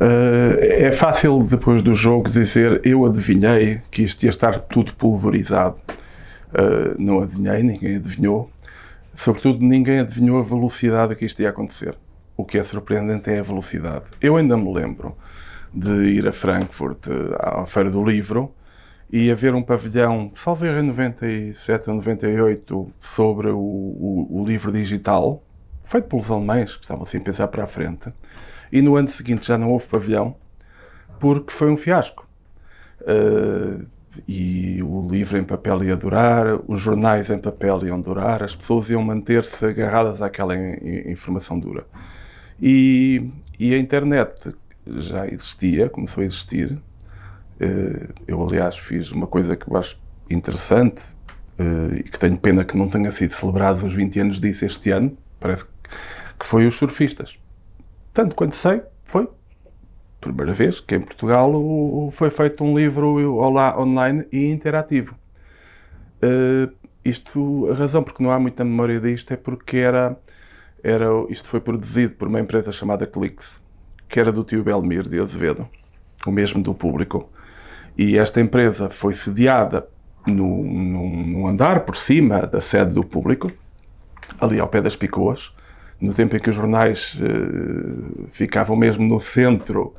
Uh, é fácil depois do jogo dizer eu adivinhei que isto ia estar tudo pulverizado. Uh, não adivinhei, ninguém adivinhou. Sobretudo, ninguém adivinhou a velocidade a que isto ia acontecer. O que é surpreendente é a velocidade. Eu ainda me lembro de ir a Frankfurt uh, à Feira do Livro e haver um pavilhão, salvo em 97 ou 98, sobre o, o, o livro digital, feito pelos alemães, que estavam assim a pensar para a frente e no ano seguinte já não houve pavilhão porque foi um fiasco. Uh, e o livro em papel ia durar, os jornais em papel iam durar, as pessoas iam manter-se agarradas àquela informação dura. E, e, a internet já existia, começou a existir. Uh, eu, aliás, fiz uma coisa que eu acho interessante uh, e que tenho pena que não tenha sido celebrado os 20 anos disso este ano, parece que foi os surfistas. Tanto quanto sei, foi primeira vez que em Portugal foi feito um livro online e interativo. Uh, isto, a razão porque não há muita memória disto é porque era, era, isto foi produzido por uma empresa chamada Clix, que era do tio Belmir de Azevedo, o mesmo do público. E esta empresa foi sediada no, no, no andar por cima da sede do público, ali ao pé das Picoas, no tempo em que os jornais uh, ficavam mesmo no centro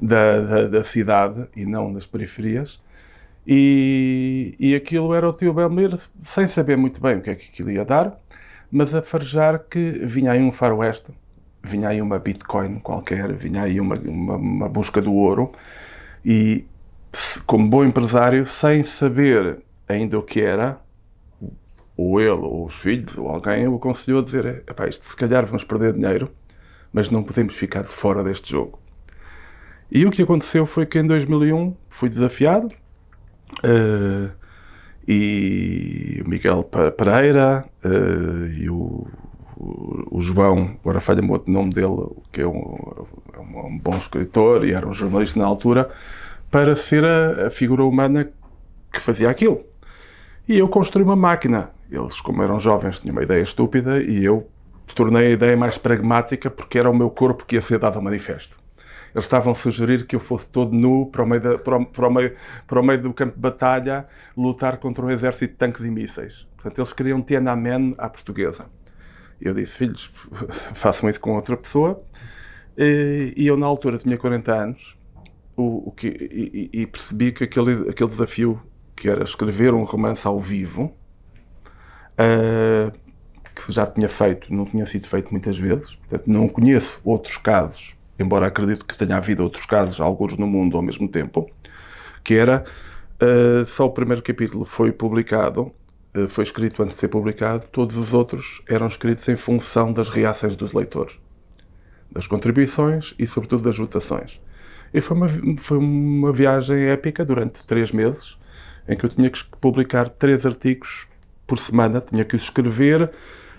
da, da, da, cidade e não nas periferias. E, e aquilo era o tio Belmir, sem saber muito bem o que é que aquilo ia dar, mas a farejar que vinha aí um faroeste, vinha aí uma Bitcoin qualquer, vinha aí uma, uma, uma busca do ouro, e como bom empresário, sem saber ainda o que era, ou ele, ou os filhos, ou alguém, o aconselhou a dizer: isto se calhar vamos perder dinheiro, mas não podemos ficar de fora deste jogo. E o que aconteceu foi que em 2001 fui desafiado uh, e o Miguel Pereira uh, e o, o, João, agora falha-me outro nome dele, que é um, é um, bom escritor e era um jornalista na altura, para ser a, a figura humana que fazia aquilo. E eu construí uma máquina eles, como eram jovens, tinham uma ideia estúpida e eu tornei a ideia mais pragmática porque era o meu corpo que ia ser dado ao manifesto. Eles estavam a sugerir que eu fosse todo nu para o meio, da, para o, para o meio, para o meio do campo de batalha lutar contra um exército de tanques e mísseis. Portanto, eles queriam Tiananmen à portuguesa. Eu disse, filhos, façam isso com outra pessoa. E, eu, na altura, tinha 40 anos o, o que, e, e percebi que aquele, aquele desafio, que era escrever um romance ao vivo, uh, que já tinha feito, não tinha sido feito muitas vezes. Portanto, não conheço outros casos, embora acredito que tenha havido outros casos, alguns no mundo ao mesmo tempo, que era uh, só o primeiro capítulo foi publicado, uh, foi escrito antes de ser publicado, todos os outros eram escritos em função das reações dos leitores, das contribuições e, sobretudo, das votações. E foi uma, foi uma viagem épica durante três meses, em que eu tinha que publicar três artigos por semana, tinha que os escrever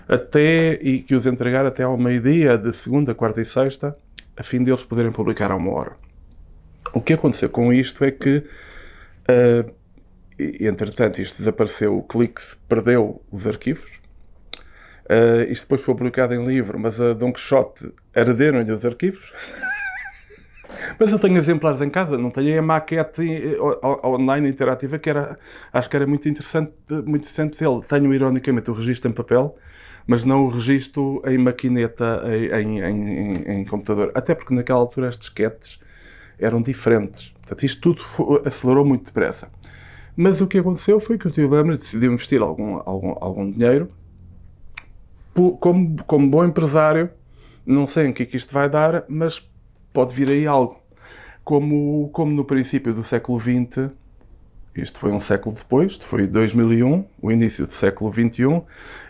até e que os entregar até ao meio-dia de segunda, quarta e sexta, a fim de eles poderem publicar a uma hora. O que aconteceu com isto é que, uh, entretanto, isto desapareceu, o Clix perdeu os arquivos. Uh, isto depois foi publicado em livro, mas a Don Quixote herderam-lhe os arquivos. Mas eu tenho exemplares em casa, não tenho a maquete online interativa que era, acho que era muito interessante, muito interessante ele. Tenho ironicamente o registro em papel, mas não o registro em maquineta, em, em, em, em computador. Até porque naquela altura as disquetes eram diferentes. Portanto, isto tudo acelerou muito depressa. Mas o que aconteceu foi que o tio Bammer decidiu investir algum, algum, algum dinheiro. Como, como bom empresário, não sei em que é que isto vai dar, mas pode vir aí algo. Como, como no princípio do século XX, isto foi um século depois, isto foi 2001, o início do século XXI,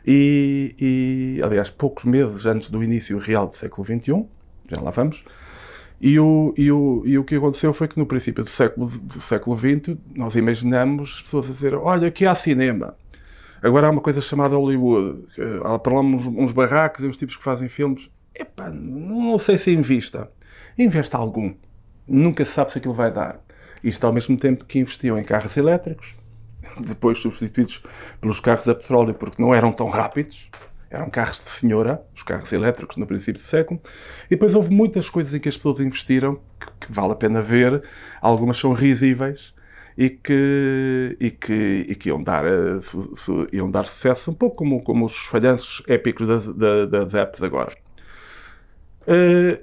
e, e, aliás, poucos meses antes do início real do século XXI, já lá vamos, e o, e, o, e o que aconteceu foi que no princípio do século, do século XX nós imaginamos as pessoas a dizer, olha, aqui há cinema, agora há uma coisa chamada Hollywood, há para lá uns, uns barracos e uns tipos que fazem filmes, epá, não sei se invista. Investe algum. Nunca se sabe se aquilo vai dar. Isto ao mesmo tempo que investiam em carros elétricos, depois substituídos pelos carros a petróleo porque não eram tão rápidos Eram carros de senhora, os carros elétricos no princípio do século. E depois houve muitas coisas em que as pessoas investiram que, que vale a pena ver. Algumas são risíveis e que, e que, e que iam, dar, uh, su, su, iam dar sucesso, um pouco como, como os falhanços épicos das, das, das apps agora. Uh,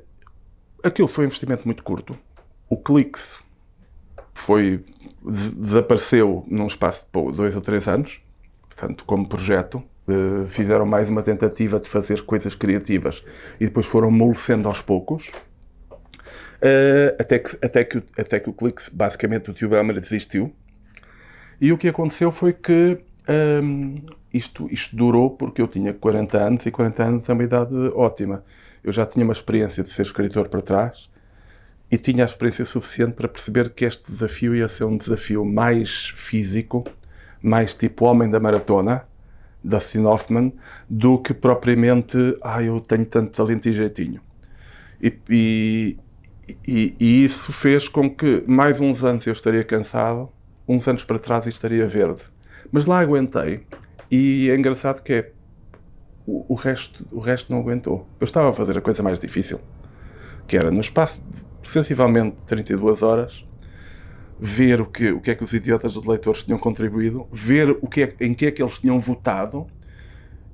aquilo foi um investimento muito curto. O Clix foi, desapareceu num espaço de dois ou três anos, portanto, como projeto. Uh, fizeram mais uma tentativa de fazer coisas criativas e depois foram molecendo aos poucos. Até, que, até, que, até que o Clix, basicamente, o tio Belmer desistiu. E o que aconteceu foi que um, isto, isto durou porque eu tinha 40 anos e 40 anos é uma idade ótima. Eu já tinha uma experiência de ser escritor para trás e tinha a experiência suficiente para perceber que este desafio ia ser um desafio mais físico, mais tipo homem da maratona, da Hoffman, do que propriamente, ah, eu tenho tanto talento e jeitinho. E, e, e, e, isso fez com que mais uns anos eu estaria cansado, uns anos para trás estaria verde. Mas lá aguentei e é engraçado que é o, o, resto, o resto não aguentou. Eu estava a fazer a coisa mais difícil, que era no espaço sensivelmente 32 horas, ver o que, o que é que os idiotas dos leitores tinham contribuído, ver o que é, em que é que eles tinham votado,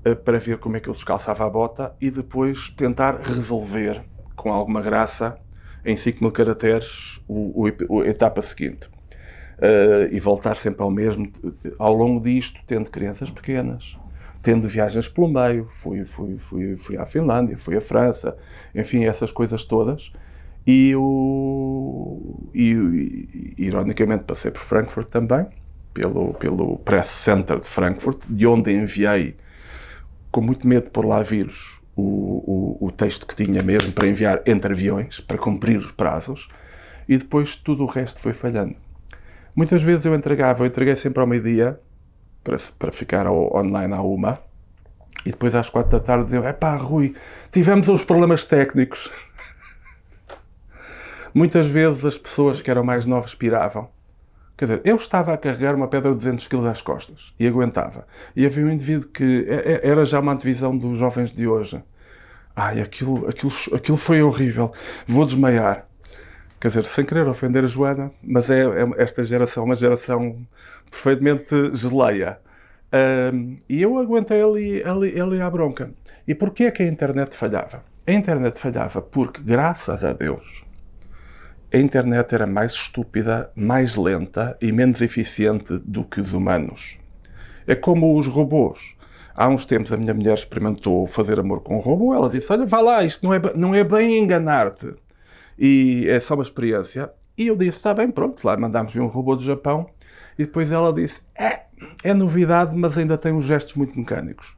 uh, para ver como é que eu descalçava a bota e depois tentar resolver com alguma graça em 5 mil caracteres o, o, a etapa seguinte. Uh, e voltar sempre ao mesmo, ao longo disto, tendo crianças pequenas, tendo viagens pelo meio, fui, fui, fui, fui à Finlândia, fui à França, enfim, essas coisas todas. E, o, e, ironicamente passei por Frankfurt também, pelo, pelo Press Center de Frankfurt, de onde enviei, com muito medo de pôr lá vírus, o, o, o, texto que tinha mesmo para enviar entre aviões, para cumprir os prazos, e depois tudo o resto foi falhando. Muitas vezes eu entregava, eu entreguei sempre ao meio-dia, para, para ficar ao, online à uma, e depois às quatro da tarde diziam, é pá, Rui, tivemos uns problemas técnicos. Muitas vezes as pessoas que eram mais novas piravam. Quer dizer, eu estava a carregar uma pedra de 200 kg às costas e aguentava. E havia um indivíduo que é, é, era já uma divisão dos jovens de hoje. Ai, aquilo, aquilo, aquilo foi horrível. Vou desmaiar. Quer dizer, sem querer ofender a Joana, mas é, é esta geração uma geração perfeitamente geleia. Um, e eu aguentei ali, ali, ali à bronca. E porquê é que a internet falhava? A internet falhava porque, graças a Deus, a internet era mais estúpida, mais lenta e menos eficiente do que os humanos. É como os robôs. Há uns tempos a minha mulher experimentou fazer amor com um robô. Ela disse: Olha, vá lá, isto não é, não é bem enganar-te. E é só uma experiência. E eu disse: Está bem, pronto. Lá mandámos vir um robô do Japão. E depois ela disse: É, é novidade, mas ainda tem uns gestos muito mecânicos.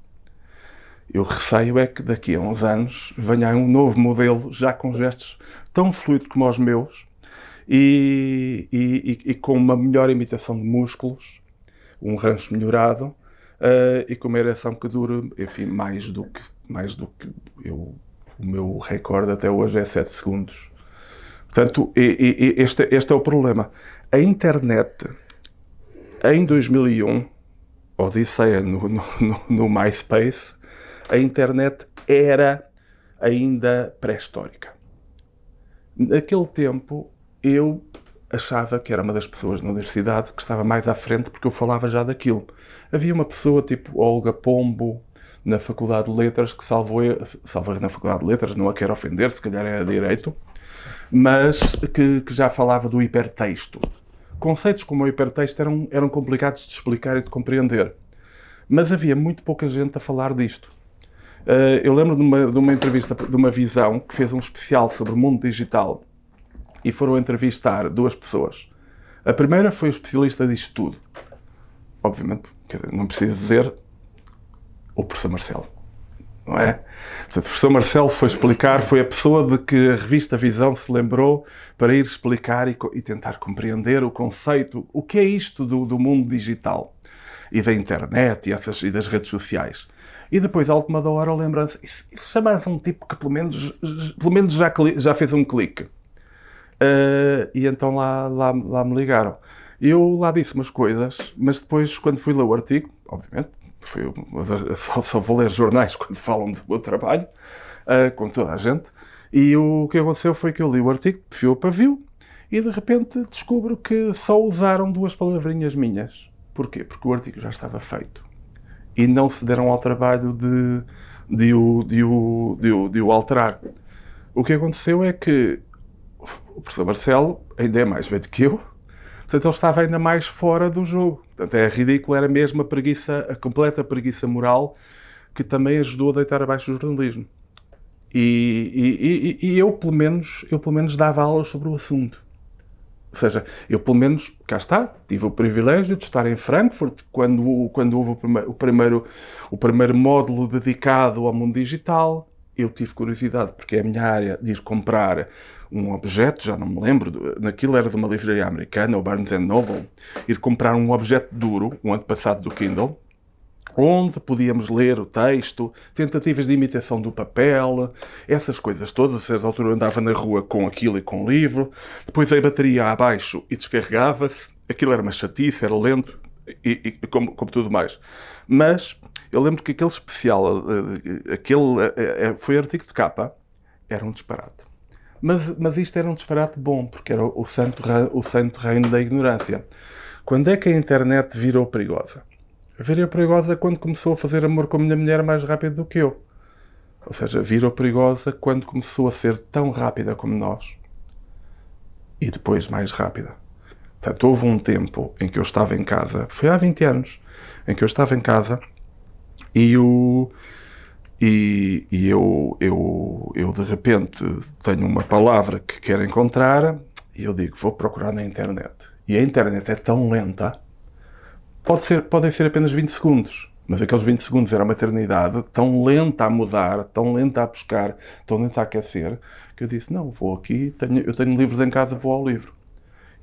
Eu receio é que daqui a uns anos venha um novo modelo já com gestos tão fluido como os meus e, e, e, com uma melhor imitação de músculos, um rancho melhorado uh, e com uma ereção que dure, enfim, mais do que, mais do que eu, o meu recorde até hoje é 7 segundos. Portanto, este, este é o problema. A internet, em 2001, Odisseia no, no, no MySpace, a internet era ainda pré-histórica. Naquele tempo, eu achava que era uma das pessoas na universidade que estava mais à frente porque eu falava já daquilo. Havia uma pessoa tipo Olga Pombo na Faculdade de Letras que salvou, salvou na Faculdade de Letras, não a quero ofender, se calhar era direito, mas que, que já falava do hipertexto. Conceitos como o hipertexto eram, eram complicados de explicar e de compreender. Mas havia muito pouca gente a falar disto. Uh, eu lembro de uma, de uma entrevista de uma visão que fez um especial sobre o mundo digital e foram entrevistar duas pessoas. A primeira foi o especialista disto tudo. Obviamente, dizer, não preciso dizer o professor Marcelo. Não é? Portanto, o professor Marcelo foi explicar, foi a pessoa de que a revista Visão se lembrou para ir explicar e, e tentar compreender o conceito, o que é isto do, do mundo digital e da internet e, essas, e das redes sociais. E depois, à última da hora, lembrança, isso, isso chama-se um tipo que pelo menos, pelo menos já, já fez um clique. Uh, e então lá, lá, lá me ligaram. Eu lá disse umas coisas, mas depois, quando fui ler o artigo, obviamente, Foi, só, só vou ler jornais quando falam do meu trabalho, uh, com toda a gente. E o que aconteceu foi que eu li o artigo de fio a pavio e de repente descubro que só usaram duas palavrinhas minhas. Porquê? Porque o artigo já estava feito. E não se deram ao trabalho de, de, o, de, o, de, o, de o alterar. O que aconteceu é que o professor Marcelo ainda é mais velho que eu, portanto ele estava ainda mais fora do jogo. Portanto é ridículo, era mesmo a preguiça, a completa preguiça moral que também ajudou a deitar abaixo o jornalismo. E, e, e, e eu, pelo menos, eu pelo menos dava aulas sobre o assunto. Ou seja, eu pelo menos, cá está, tive o privilégio de estar em Frankfurt quando, quando houve o primeiro, o primeiro, o primeiro módulo dedicado ao mundo digital. Eu tive curiosidade, porque é a minha área, de ir comprar um objeto, já não me lembro, naquilo era de uma livraria americana, o Barnes Noble, ir comprar um objeto duro, um antepassado do Kindle, onde podíamos ler o texto, tentativas de imitação do papel, essas coisas todas. A altura andava na rua com aquilo e com o livro, depois a bateria abaixo e descarregava-se, aquilo era uma chatice, era lento, e, e como, como, tudo mais. Mas eu lembro que aquele especial, eh, aquele eh, eh, foi artigo de capa, era um disparate. Mas, mas isto era um disparate bom, porque era o santo, o santo reino da ignorância. Quando é que a internet virou perigosa? Virou perigosa quando começou a fazer amor com a minha mulher mais rápido do que eu. Ou seja, virou perigosa quando começou a ser tão rápida como nós. E depois mais rápida. Portanto, houve um tempo em que eu estava em casa, foi há 20 anos, em que eu estava em casa e, o, e, e eu, eu, eu de repente tenho uma palavra que quero encontrar e eu digo, vou procurar na internet. E a internet é tão lenta Pode ser, podem ser apenas 20 segundos, mas aqueles 20 segundos era uma eternidade tão lenta a mudar, tão lenta a buscar, tão lenta a aquecer, que eu disse: Não, vou aqui, tenho, eu tenho livros em casa, vou ao livro.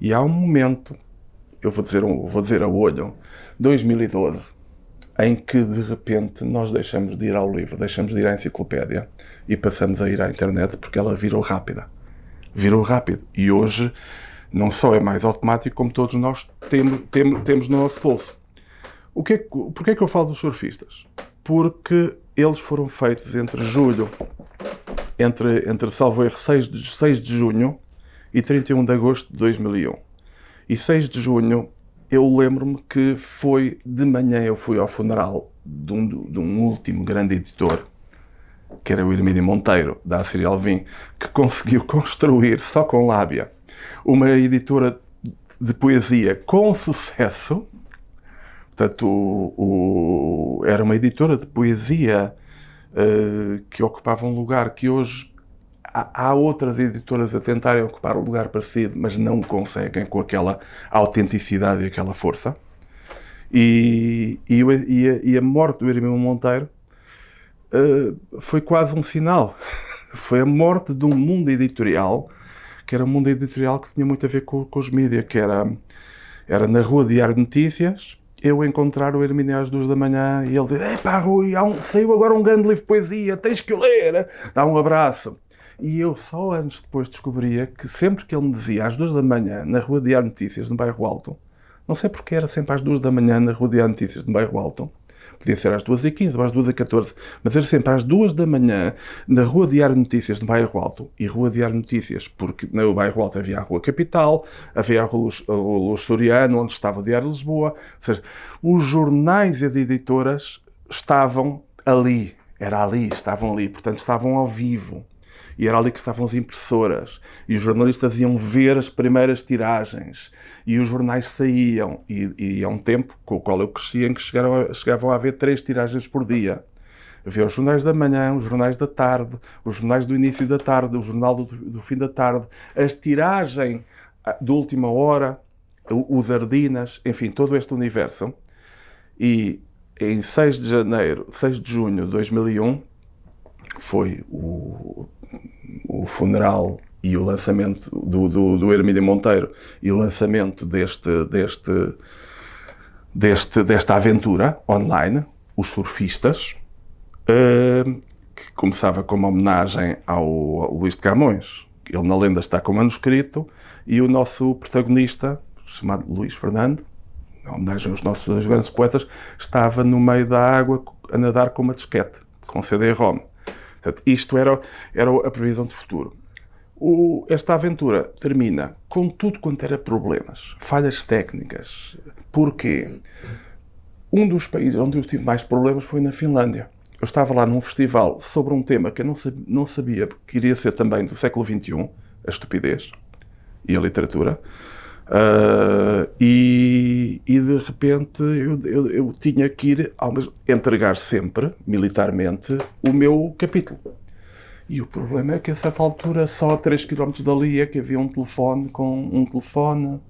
E há um momento, eu vou dizer, vou dizer a olho, 2012, em que de repente nós deixamos de ir ao livro, deixamos de ir à enciclopédia e passamos a ir à internet porque ela virou rápida. Virou rápido. E hoje não só é mais automático, como todos nós temos, temos, temos no nosso bolso. O que é, porquê é que eu falo dos surfistas? Porque eles foram feitos entre julho, entre, entre salvo erro, 6 de, 6 de junho e 31 de agosto de 2001. E 6 de junho, eu lembro-me que foi de manhã, eu fui ao funeral de um, de um último grande editor, que era o Hermínio Monteiro, da Assiri Alvim, que conseguiu construir, só com lábia, uma editora de poesia com sucesso. Portanto, o, o, era uma editora de poesia uh, que ocupava um lugar que hoje há, há, outras editoras a tentarem ocupar um lugar parecido, mas não conseguem com aquela autenticidade e aquela força. E, e, e, a, e a, morte do Hermínio Monteiro uh, foi quase um sinal. foi a morte de um mundo editorial que era um mundo editorial que tinha muito a ver com, com os mídias, que era, era na rua Diário de Notícias, eu encontrar o Hermínio às duas da manhã e ele diz, epá Rui, um, saiu agora um grande livro de poesia, tens que o ler, dá um abraço. E eu só anos depois descobria que sempre que ele me dizia às duas da manhã na rua de Notícias, no bairro Alto, não sei porque era sempre às duas da manhã na rua de Notícias, no bairro Alto, Podia ser às 2h15 ou às 2h14, mas era sempre às 2 da manhã na Rua Diário Notícias, no Bairro Alto. E Rua Diário Notícias, porque no Bairro Alto havia a Rua Capital, havia a Rua Luxuriano, onde estava o Diário de Lisboa. Ou seja, os jornais e as editoras estavam ali. Era ali, estavam ali. Portanto, estavam ao vivo e era ali que estavam as impressoras, e os jornalistas iam ver as primeiras tiragens, e os jornais saíam, e, e há um tempo com o qual eu cresci em que chegaram chegavam a haver três tiragens por dia. Havia os jornais da manhã, os jornais da tarde, os jornais do início da tarde, o jornal do, do fim da tarde, a tiragem ah, de última hora, os Ardinas, enfim, todo este universo. E em 6 de janeiro, 6 de junho de 2001, foi o o funeral e o lançamento do, do, do Hermílio Monteiro e o lançamento deste, deste, deste, desta aventura online, Os Surfistas, uh, que começava como homenagem ao, ao Luís de Camões. Ele na lenda está com manuscrito e o nosso protagonista, chamado Luís Fernando, em homenagem aos nossos dois grandes poetas, estava no meio da água a nadar com uma disquete, com CD-ROM. Portanto, isto era, era a previsão de futuro. O, esta aventura termina com tudo quanto era problemas, falhas técnicas. Porquê? Um dos países onde eu tive mais problemas foi na Finlândia. Eu estava lá num festival sobre um tema que eu não sabia, não sabia que iria ser também do século XXI, a estupidez e a literatura. Uh, e, e, de repente eu, eu, eu, tinha que ir entregar sempre, militarmente, o meu capítulo. E o problema é que a certa altura, só a 3 km dali, é que havia um telefone com um telefone.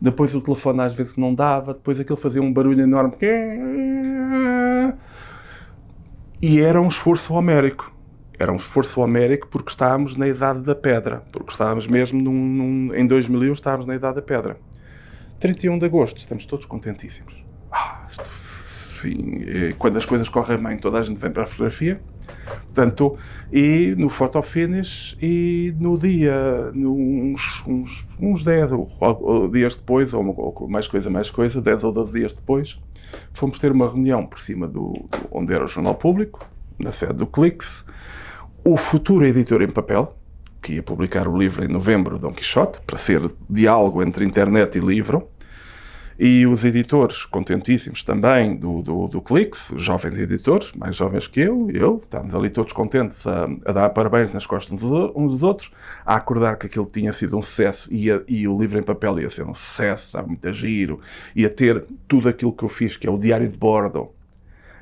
Depois o telefone às vezes não dava, depois aquilo fazia um barulho enorme. E era um esforço homérico. Era um esforço homérico porque estávamos na Idade da Pedra. Porque estávamos mesmo num, num, em 2001, estávamos na Idade da Pedra. 31 de agosto, estamos todos contentíssimos. Ah, sim, quando as coisas correm bem, toda a gente vem para a fotografia. Portanto, e no photo finish, e no dia, uns, uns, uns 10 ou, ou, dias depois, ou, ou, mais coisa, mais coisa, 10 ou 12 dias depois, fomos ter uma reunião por cima do, do onde era o Jornal Público, na sede do Clix, o futuro editor em papel, que ia publicar o livro em novembro, Dom Quixote, para ser diálogo entre internet e livro, e os editores, contentíssimos também do, do, do Clix, jovens editores, mais jovens que eu, eu, estávamos ali todos contentes a, a dar parabéns nas costas uns dos outros, a acordar que aquilo tinha sido um sucesso e, a, e o livro em papel ia ser um sucesso, estava muito a giro, ia ter tudo aquilo que eu fiz, que é o diário de bordo,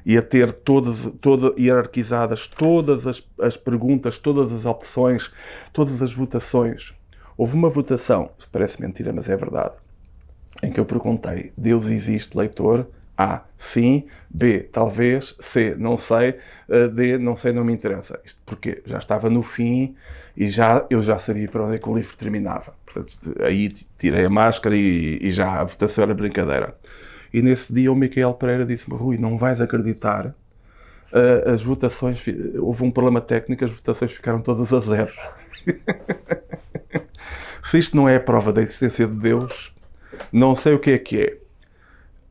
ia ter todas, toda, hierarquizadas todas as, as perguntas, todas as opções, todas as votações. Houve uma votação, se parece mentira, mas é verdade, em que eu perguntei: Deus existe, leitor? A. Sim. B. Talvez. C. Não sei. Uh, D. Não sei, não me interessa. Isto porque já estava no fim e já, eu já sabia para onde é que o livro terminava. Portanto, aí tirei a máscara e, e já a votação era brincadeira. E nesse dia o Miquel Pereira disse-me: Rui, não vais acreditar. Uh, as votações. Houve um problema técnico, as votações ficaram todas a zeros. Se isto não é a prova da existência de Deus, não sei o que é que é.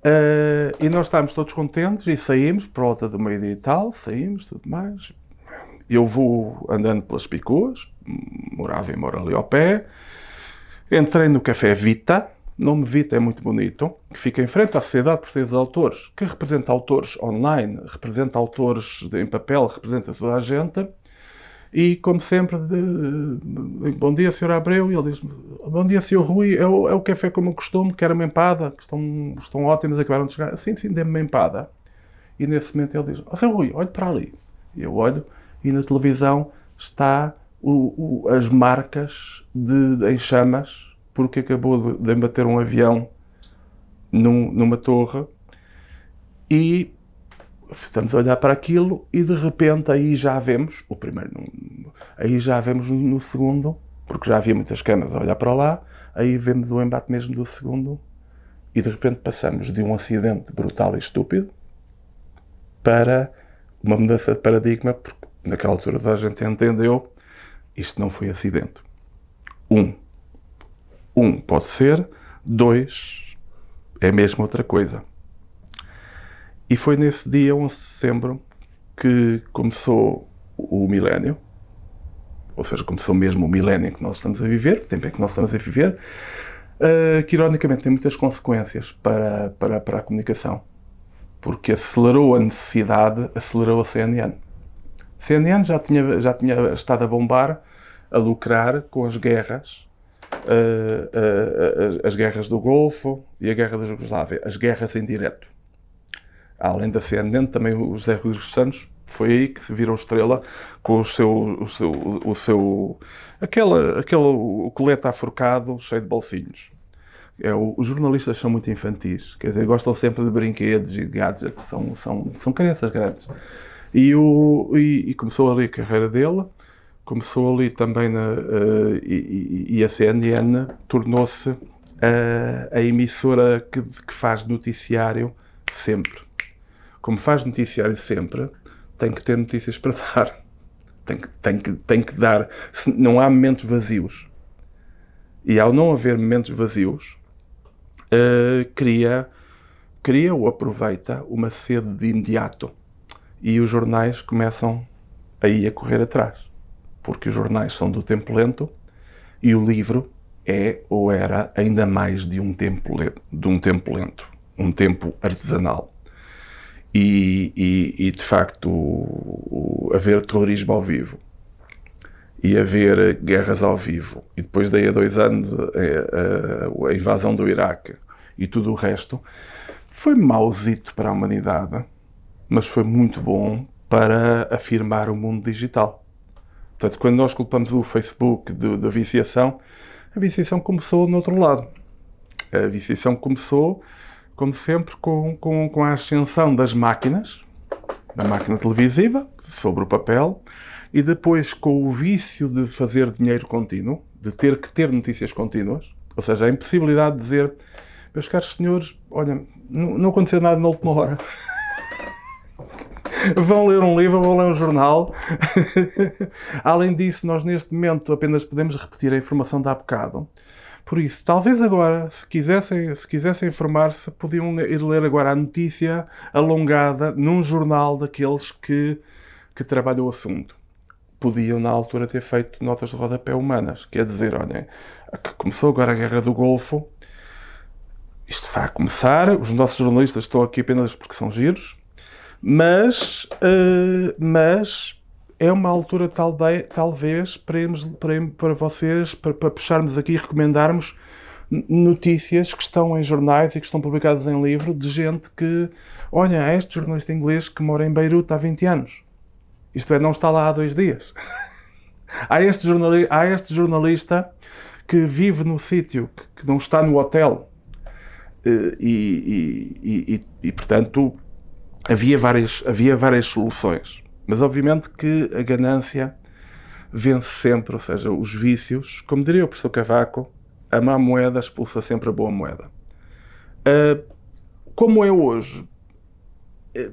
Uh, e nós estávamos todos contentes e saímos, por volta do meio-dia e tal, saímos, tudo mais. Eu vou andando pelas Picuas, morava e moro ali ao pé. Entrei no Café Vita, nome Vita é muito bonito, que fica em frente à Sociedade Portuguesa de Autores, que representa autores online, representa autores em papel, representa toda a gente. E, como sempre, de, bom dia, Sr. Abreu, e ele diz bom dia, Sr. Rui, é o, é o café como eu costumo, quero uma empada, que estão, estão ótimas, acabaram de chegar. Sim, sim, dê-me uma empada. E nesse momento ele diz, oh, Sr. Rui, olhe para ali. E eu olho, e na televisão está o, o, as marcas de, em chamas, porque acabou de, embater um avião num, numa torre, e estamos a olhar para aquilo e de repente aí já vemos, o primeiro, aí já vemos no segundo, porque já havia muitas câmaras a olhar para lá, aí vemos o embate mesmo do segundo e de repente passamos de um acidente brutal e estúpido para uma mudança de paradigma, porque naquela altura a gente entendeu isto não foi acidente. Um. Um pode ser, dois é mesmo outra coisa. E foi nesse dia, 11 de setembro, que começou o milénio, ou seja, começou mesmo o milénio que nós estamos a viver, o tempo em que nós estamos a viver, uh, que ironicamente tem muitas consequências para, para, para a comunicação, porque acelerou a necessidade, acelerou a CNN. CNN já tinha, já tinha estado a bombar, a lucrar com as guerras, uh, uh, as guerras do Golfo e a guerra da Jugoslávia, as guerras em direto além da CNN, também o José Rodrigues Santos foi aí que se virou estrela com o seu, o seu, o seu aquela, aquele o colete aforcado cheio de bolsinhos. É, os jornalistas são muito infantis, quer dizer, gostam sempre de brinquedos e de gadgets, são, são, são crianças grandes. E, o, e, e começou ali a carreira dele, começou ali também na, uh, e, e, a CNN tornou-se uh, a emissora que, que faz noticiário sempre como faz noticiário sempre, tem que ter notícias para dar. Tem que, tem que, tem que dar. Não há momentos vazios. E ao não haver momentos vazios, uh, cria cria ou aproveita uma sede de imediato e os jornais começam aí a correr atrás, porque os jornais são do tempo lento e o livro é ou era ainda mais de um tempo lento, de um tempo lento, um tempo artesanal. E, e, e de facto, o, o, haver terrorismo ao vivo e haver guerras ao vivo, e depois daí a dois anos a, a, a invasão do Iraque e tudo o resto, foi mauzito para a humanidade, mas foi muito bom para afirmar o mundo digital. Portanto, quando nós culpamos o Facebook da viciação, a viciação começou no outro lado. A viciação começou, como sempre, com, com, com a ascensão das máquinas, da máquina televisiva, sobre o papel, e depois com o vício de fazer dinheiro contínuo, de ter que ter notícias contínuas, ou seja, a impossibilidade de dizer, meus caros senhores, olha, não, não aconteceu nada na última hora. vão ler um livro, vão ler um jornal. Além disso, nós neste momento apenas podemos repetir a informação de há bocado. Por isso, talvez agora, se quisessem, se quisessem informar-se, podiam ir ler agora a notícia alongada num jornal daqueles que, que trabalham o assunto. Podiam, na altura, ter feito notas de rodapé humanas. Quer dizer, olhem, começou agora a Guerra do Golfo, isto está a começar, os nossos jornalistas estão aqui apenas porque são giros, mas, uh, mas é uma altura talvez, talvez para, irmos, para, para vocês, para, para puxarmos aqui e recomendarmos notícias que estão em jornais e que estão publicadas em livro de gente que, olha, este jornalista inglês que mora em Beirute há 20 anos. Isto é, não está lá há dois dias. há, este jornalista, há este jornalista que vive no sítio, que, que não está no hotel. Uh, e, e, e, e, portanto, havia várias, havia várias soluções. Mas obviamente que a ganância vence sempre, ou seja, os vícios, como diria o professor Cavaco, a má moeda expulsa sempre a boa moeda. Uh, como é hoje, eh,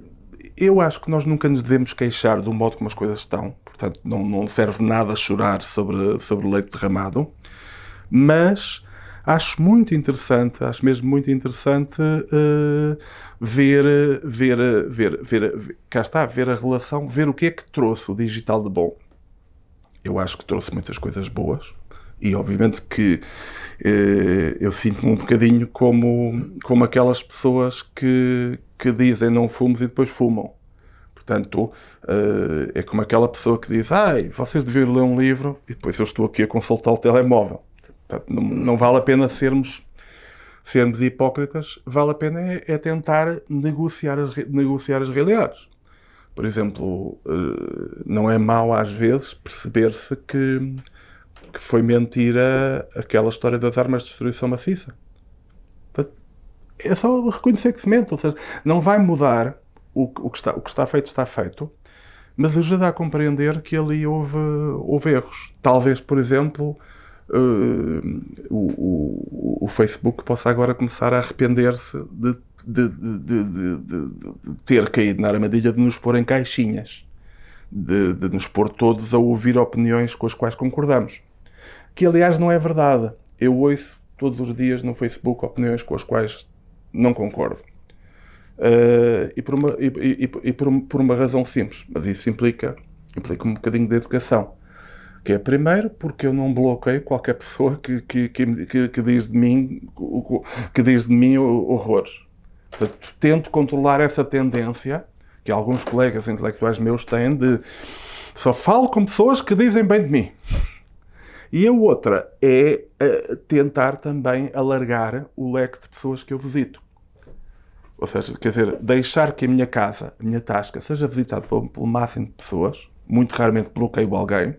eu acho que nós nunca nos devemos queixar do modo como as coisas estão, portanto, não, não serve nada chorar sobre, sobre o leite derramado, mas acho muito interessante, acho mesmo muito interessante uh, ver, ver, ver, ver, cá está, ver a relação, ver o que é que trouxe o digital de bom. Eu acho que trouxe muitas coisas boas e obviamente que uh, eu sinto-me um bocadinho como, como aquelas pessoas que, que dizem não fumos e depois fumam. Portanto, uh, é como aquela pessoa que diz: Ai, vocês deviam ler um livro e depois eu estou aqui a consultar o telemóvel. Portanto, não, não, vale a pena sermos, sermos hipócritas, vale a pena é, é tentar negociar as, negociar as realidades. Por exemplo, eh, não é mau às vezes perceber-se que, que foi mentira aquela história das armas de destruição maciça. É só reconhecer que se mente, ou seja, não vai mudar o, que, está, o que está feito, está feito, mas ajuda a compreender que ali houve, houve erros. Talvez, por exemplo, uh, o, o, o, Facebook possa agora começar a arrepender-se de, de, de, de, ter caído na armadilha de nos pôr em caixinhas, de, nos pôr todos a ouvir opiniões com as quais concordamos. Que, aliás, não é verdade. Eu ouço todos os dias no Facebook opiniões com as quais não concordo. Uh, e por uma, e, e, e por, por, uma razão simples, mas isso implica, implica um bocadinho de educação. Que é primeiro porque eu não bloqueio qualquer pessoa que, que, que, que diz de mim que diz de mim horrores. Portanto, tento controlar essa tendência que alguns colegas intelectuais meus têm de só falo com pessoas que dizem bem de mim. E a outra é uh, tentar também alargar o leque de pessoas que eu visito. Ou seja, quer dizer, deixar que a minha casa, a minha tasca, seja visitada pelo, pelo máximo de pessoas. Muito raramente bloqueio alguém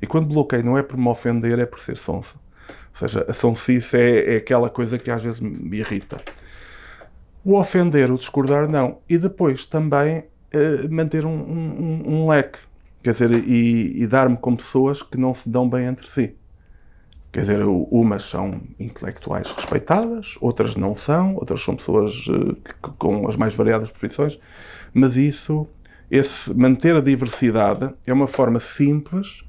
e quando bloqueio não é por me ofender, é por ser sonsa. Ou seja, a sonsice é, é aquela coisa que às vezes me irrita. O ofender, o discordar, não. E depois também uh, manter um, um, um, leque. Quer dizer, e, e dar-me com pessoas que não se dão bem entre si. Quer dizer, umas são intelectuais respeitadas, outras não são, outras são pessoas uh, com as mais variadas profissões, mas isso, esse manter a diversidade é uma forma simples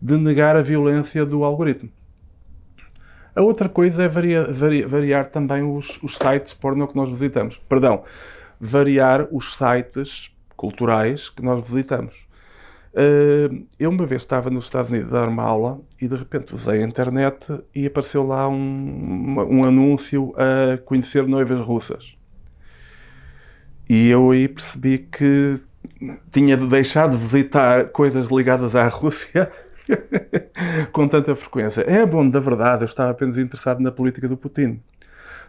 de negar a violência do algoritmo. A outra coisa é variar, variar, também os, os sites porno que nós visitamos. Perdão, variar os sites culturais que nós visitamos. Uh, eu uma vez estava nos Estados Unidos a dar uma aula e de repente usei a internet e apareceu lá um, um anúncio a conhecer noivas russas. E eu aí percebi que tinha de deixar de visitar coisas ligadas à Rússia com tanta frequência. É bom, da verdade, eu estava apenas interessado na política do Putin.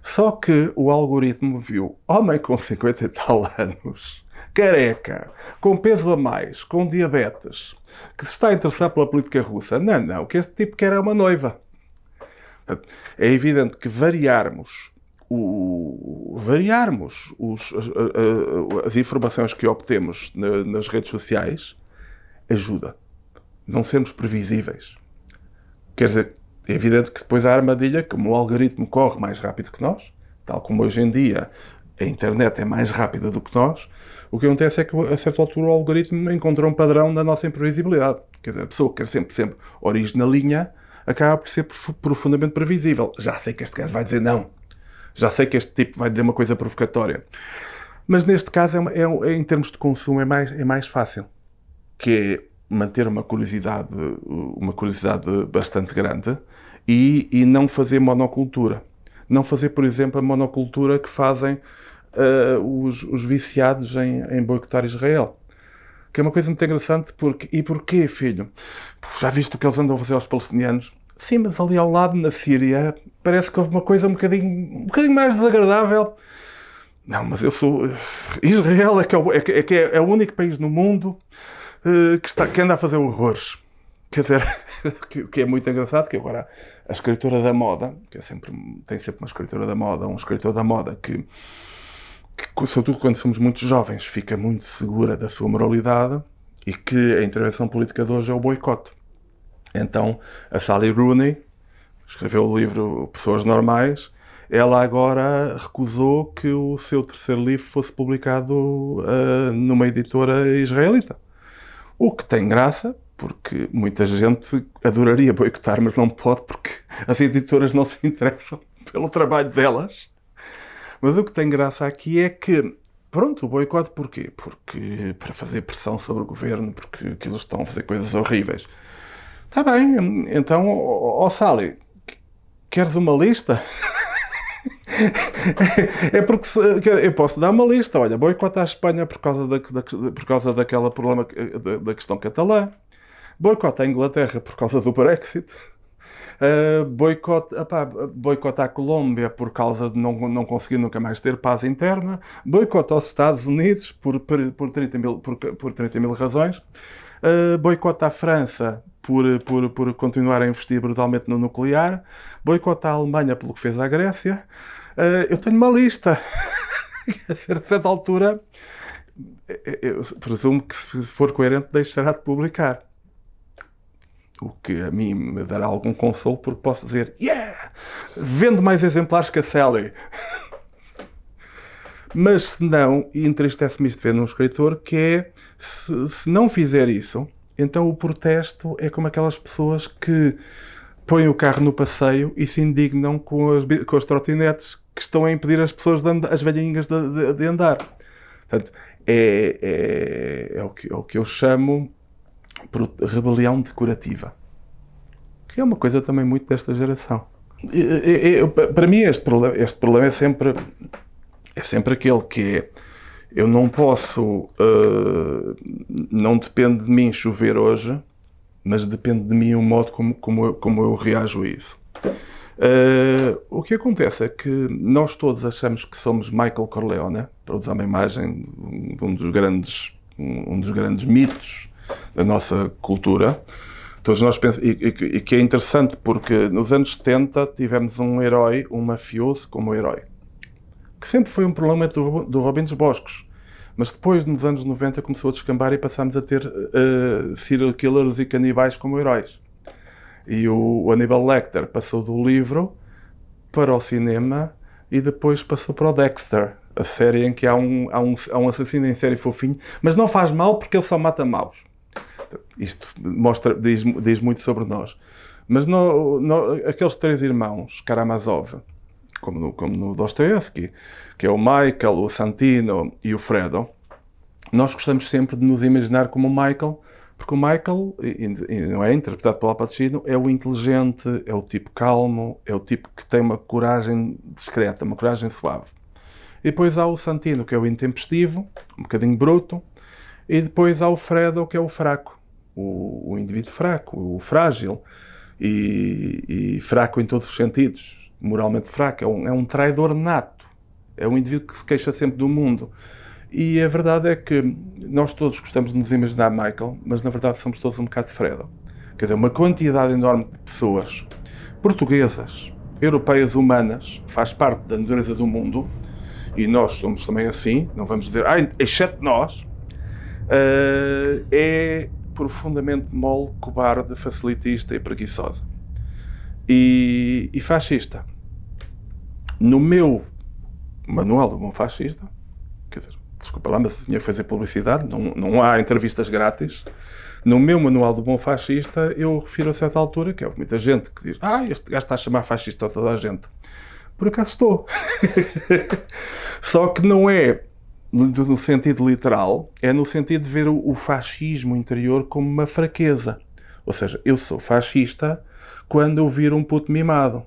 Só que o algoritmo viu homem com 50 e tal anos, careca, com peso a mais, com diabetes, que se está a interessar pela política russa. Não, não, que este tipo quer é uma noiva. É evidente que variarmos o, variarmos os, as, as, informações que obtemos na, nas redes sociais ajuda. Não sermos previsíveis. Quer dizer, é evidente que depois a armadilha, como o algoritmo corre mais rápido que nós, tal como hoje em dia a internet é mais rápida do que nós, o que acontece é que a certa altura o algoritmo encontrou um padrão na nossa imprevisibilidade. Quer dizer, a pessoa que quer sempre, sempre origem na linha acaba por ser profundamente previsível. Já sei que este gajo vai dizer não. Já sei que este tipo vai dizer uma coisa provocatória. Mas neste caso, é, é, é, em termos de consumo, é mais, é mais fácil. Que é manter uma curiosidade, uma curiosidade bastante grande e, e não fazer monocultura. Não fazer, por exemplo, a monocultura que fazem uh, os, os, viciados em, em boicotar Israel. Que é uma coisa muito interessante, porque, e porquê, filho? Já viste o que eles andam a fazer aos palestinianos? Sim, mas ali ao lado, na Síria, parece que houve uma coisa um bocadinho, um bocadinho mais desagradável. Não, mas eu sou. Israel é que é, é, que é, é o único país no mundo uh, que, está, que anda a fazer horrores. Quer dizer, o que é muito engraçado, que agora a escritora da moda, que é sempre, tem sempre uma escritora da moda, um escritor da moda que, que, sobretudo quando somos muito jovens, fica muito segura da sua moralidade e que a intervenção política de hoje é o boicote. Então, a Sally Rooney escreveu o livro Pessoas Normais. Ela agora recusou que o seu terceiro livro fosse publicado uh, numa editora israelita. O que tem graça, porque muita gente adoraria boicotar, mas não pode porque as editoras não se interessam pelo trabalho delas. Mas o que tem graça aqui é que, pronto, o boicote porquê? Porque para fazer pressão sobre o governo, porque, que eles estão a fazer coisas horríveis. Está bem, então, ó oh, Sally, queres uma lista? é porque eu posso dar uma lista. Olha, boicota a Espanha por causa, da, da, por causa daquela problema da, da questão catalã boicota a Inglaterra por causa do Brexit, uh, boicota, opá, boicota a Colômbia por causa de não, não conseguir nunca mais ter paz interna, boicota aos Estados Unidos por, por, por, 30, mil, por, por 30 mil razões, uh, boicota a França por, por, por continuar a investir brutalmente no nuclear, boicota a Alemanha pelo que fez à Grécia. Uh, eu tenho uma lista. a certa altura, eu presumo que se for coerente deixará de publicar o que a mim me dará algum consolo, porque posso dizer: Yeah! Vendo mais exemplares que a Sally. Mas se não, e entristece-me isto ver num escritor, que é, se, se, não fizer isso, então o protesto é como aquelas pessoas que põem o carro no passeio e se indignam com as, com as trotinetes que estão a impedir as pessoas, de andar, as velhinhas, de, de, de andar. Portanto, é, é, é, o que, é o que eu chamo rebelião decorativa. Que é uma coisa também muito desta geração. para mim, este problema, este problema é sempre, é sempre aquele que é. Eu não posso. Uh, não depende de mim chover hoje, mas depende de mim o modo como, como, eu, como eu reajo a isso. Uh, o que acontece é que nós todos achamos que somos Michael Corleone, para usar uma imagem de um dos grandes, um dos grandes mitos da nossa cultura. Todos nós pensamos, e, e, e, que é interessante porque nos anos 70 tivemos um herói, um mafioso como herói, que sempre foi um problema do, do Robin dos Bosques. Mas depois, nos anos 90, começou a descambar e passámos a ter uh, serial killers e canibais como heróis. E o, o Aníbal Lecter passou do livro para o cinema e depois passou para o Dexter, a série em que há um, há um, há um assassino em série fofinho, mas não faz mal porque ele só mata maus. Isto mostra, diz, diz muito sobre nós. Mas no, no, aqueles três irmãos, Karamazov, como no, como no Dostoevsky, que é o Michael, o Santino e o Fredo, nós gostamos sempre de nos imaginar como o Michael, porque o Michael, não é interpretado pelo Al Pacino, é o inteligente, é o tipo calmo, é o tipo que tem uma coragem discreta, uma coragem suave. E depois há o Santino, que é o intempestivo, um bocadinho bruto, e depois há o Fredo, que é o fraco, o, o indivíduo fraco, o frágil, e, e, fraco em todos os sentidos, moralmente fraco, é um, é um traidor nato, é um indivíduo que se queixa sempre do mundo. E a verdade é que nós todos gostamos de nos imaginar Michael, mas na verdade somos todos um bocado Fredo. Quer dizer, uma quantidade enorme de pessoas portuguesas, europeias, humanas, faz parte da natureza do mundo, e nós somos também assim, não vamos dizer, ah, exceto nós, uh, é profundamente mole, cobarde, facilitista e preguiçosa. E, e fascista. No meu manual do bom fascista, desculpa lá, mas tinha que fazer publicidade, não, não há entrevistas grátis. No meu manual do bom fascista, eu refiro a certa altura, que é muita gente que diz: Ah, este gajo está a chamar fascista a toda a gente. Por acaso estou. Só que não é no sentido literal, é no sentido de ver o fascismo interior como uma fraqueza. Ou seja, eu sou fascista quando eu viro um puto mimado.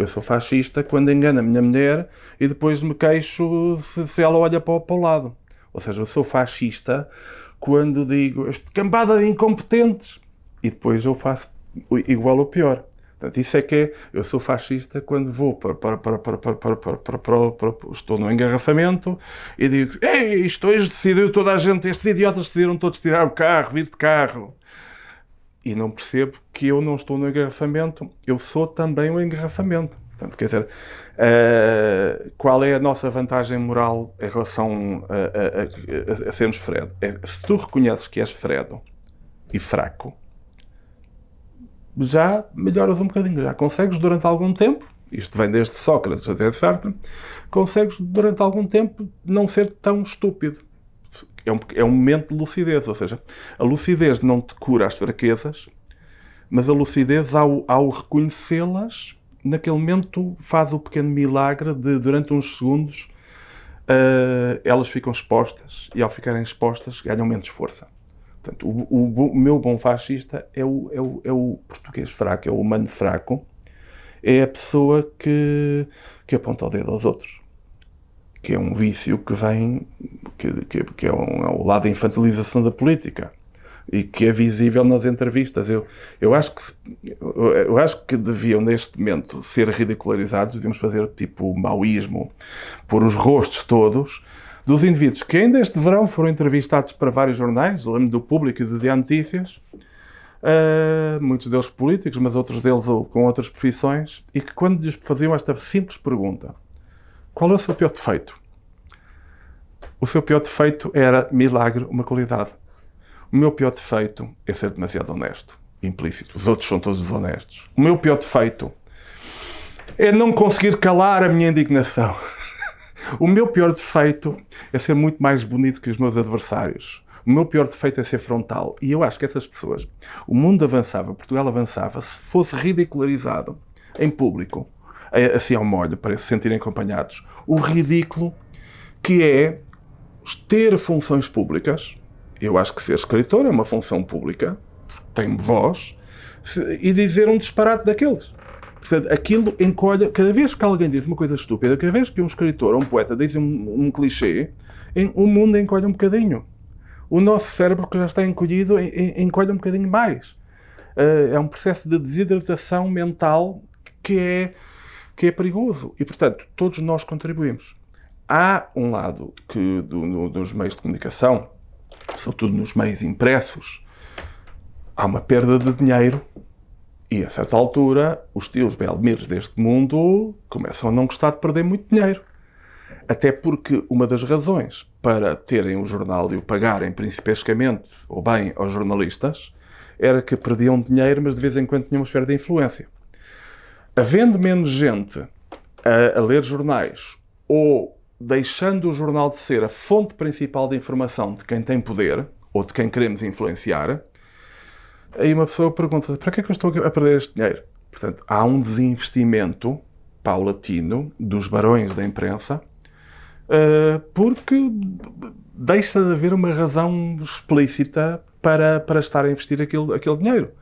Eu sou fascista quando engano a minha mulher e depois me queixo se, se ela olha para, para o lado. Ou seja, eu sou fascista quando digo este cambada de incompetentes e depois eu faço igual ou pior. Portanto, isso é que é, eu sou fascista quando vou para, para, para, para, para, para, para, para, para, estou no engarrafamento e digo, ei, isto hoje decidiu toda a gente, estes idiotas decidiram todos tirar o carro, vir de carro e não percebo que eu não estou no engarrafamento, eu sou também o engarrafamento. Portanto, quer dizer, uh, qual é a nossa vantagem moral em relação a, a, a, a sermos Fredo? É, se tu reconheces que és Fredo e fraco, já melhoras um bocadinho, já consegues durante algum tempo, isto vem desde Sócrates até Sartre, consegues durante algum tempo não ser tão estúpido é um, é um momento de lucidez, ou seja, a lucidez não te cura as fraquezas, mas a lucidez, ao, ao reconhecê-las, naquele momento faz o pequeno milagre de, durante uns segundos, uh, elas ficam expostas e, ao ficarem expostas, ganham menos força. Portanto, o, o, o meu bom fascista é o, é, o, é o português fraco, é o humano fraco, é a pessoa que, que aponta o dedo aos outros que é um vício que vem, que, que, que é, um, é o lado da infantilização da política e que é visível nas entrevistas. Eu, eu, acho que, eu acho que deviam, neste momento, ser ridicularizados, devíamos fazer tipo maoísmo, por os rostos todos dos indivíduos que ainda este verão foram entrevistados para vários jornais, lembro do Público e do Dia Notícias, uh, muitos deles políticos, mas outros deles com outras profissões, e que quando lhes faziam esta simples pergunta, qual é o seu pior defeito? O seu pior defeito era milagre, uma qualidade. O meu pior defeito é ser demasiado honesto, implícito. Os outros são todos desonestos. O meu pior defeito é não conseguir calar a minha indignação. O meu pior defeito é ser muito mais bonito que os meus adversários. O meu pior defeito é ser frontal. E eu acho que essas pessoas, o mundo avançava, Portugal avançava, se fosse ridicularizado em público assim ao molho, para se sentirem acompanhados. O ridículo que é ter funções públicas. Eu acho que ser escritor é uma função pública, tem voz, e dizer um disparate daqueles. Portanto, aquilo encolhe. Cada vez que alguém diz uma coisa estúpida, cada vez que um escritor ou um poeta diz um, um clichê, o mundo encolhe um bocadinho. O nosso cérebro, que já está encolhido, encolhe um bocadinho mais. Uh, é um processo de desidratação mental que é que é perigoso. E, portanto, todos nós contribuímos. Há um lado que, do, dos meios de comunicação, sobretudo nos meios impressos, há uma perda de dinheiro e, a certa altura, os tios Belmires deste mundo começam a não gostar de perder muito dinheiro. Até porque uma das razões para terem o jornal e o pagarem principescamente ou bem aos jornalistas era que perdiam dinheiro, mas de vez em quando tinham uma esfera de influência havendo menos gente a, a, ler jornais ou deixando o jornal de ser a fonte principal de informação de quem tem poder ou de quem queremos influenciar, aí uma pessoa pergunta para que é que eu estou a perder este dinheiro? Portanto, há um desinvestimento paulatino dos barões da imprensa uh, porque deixa de haver uma razão explícita para, para estar a investir aquele, aquele dinheiro.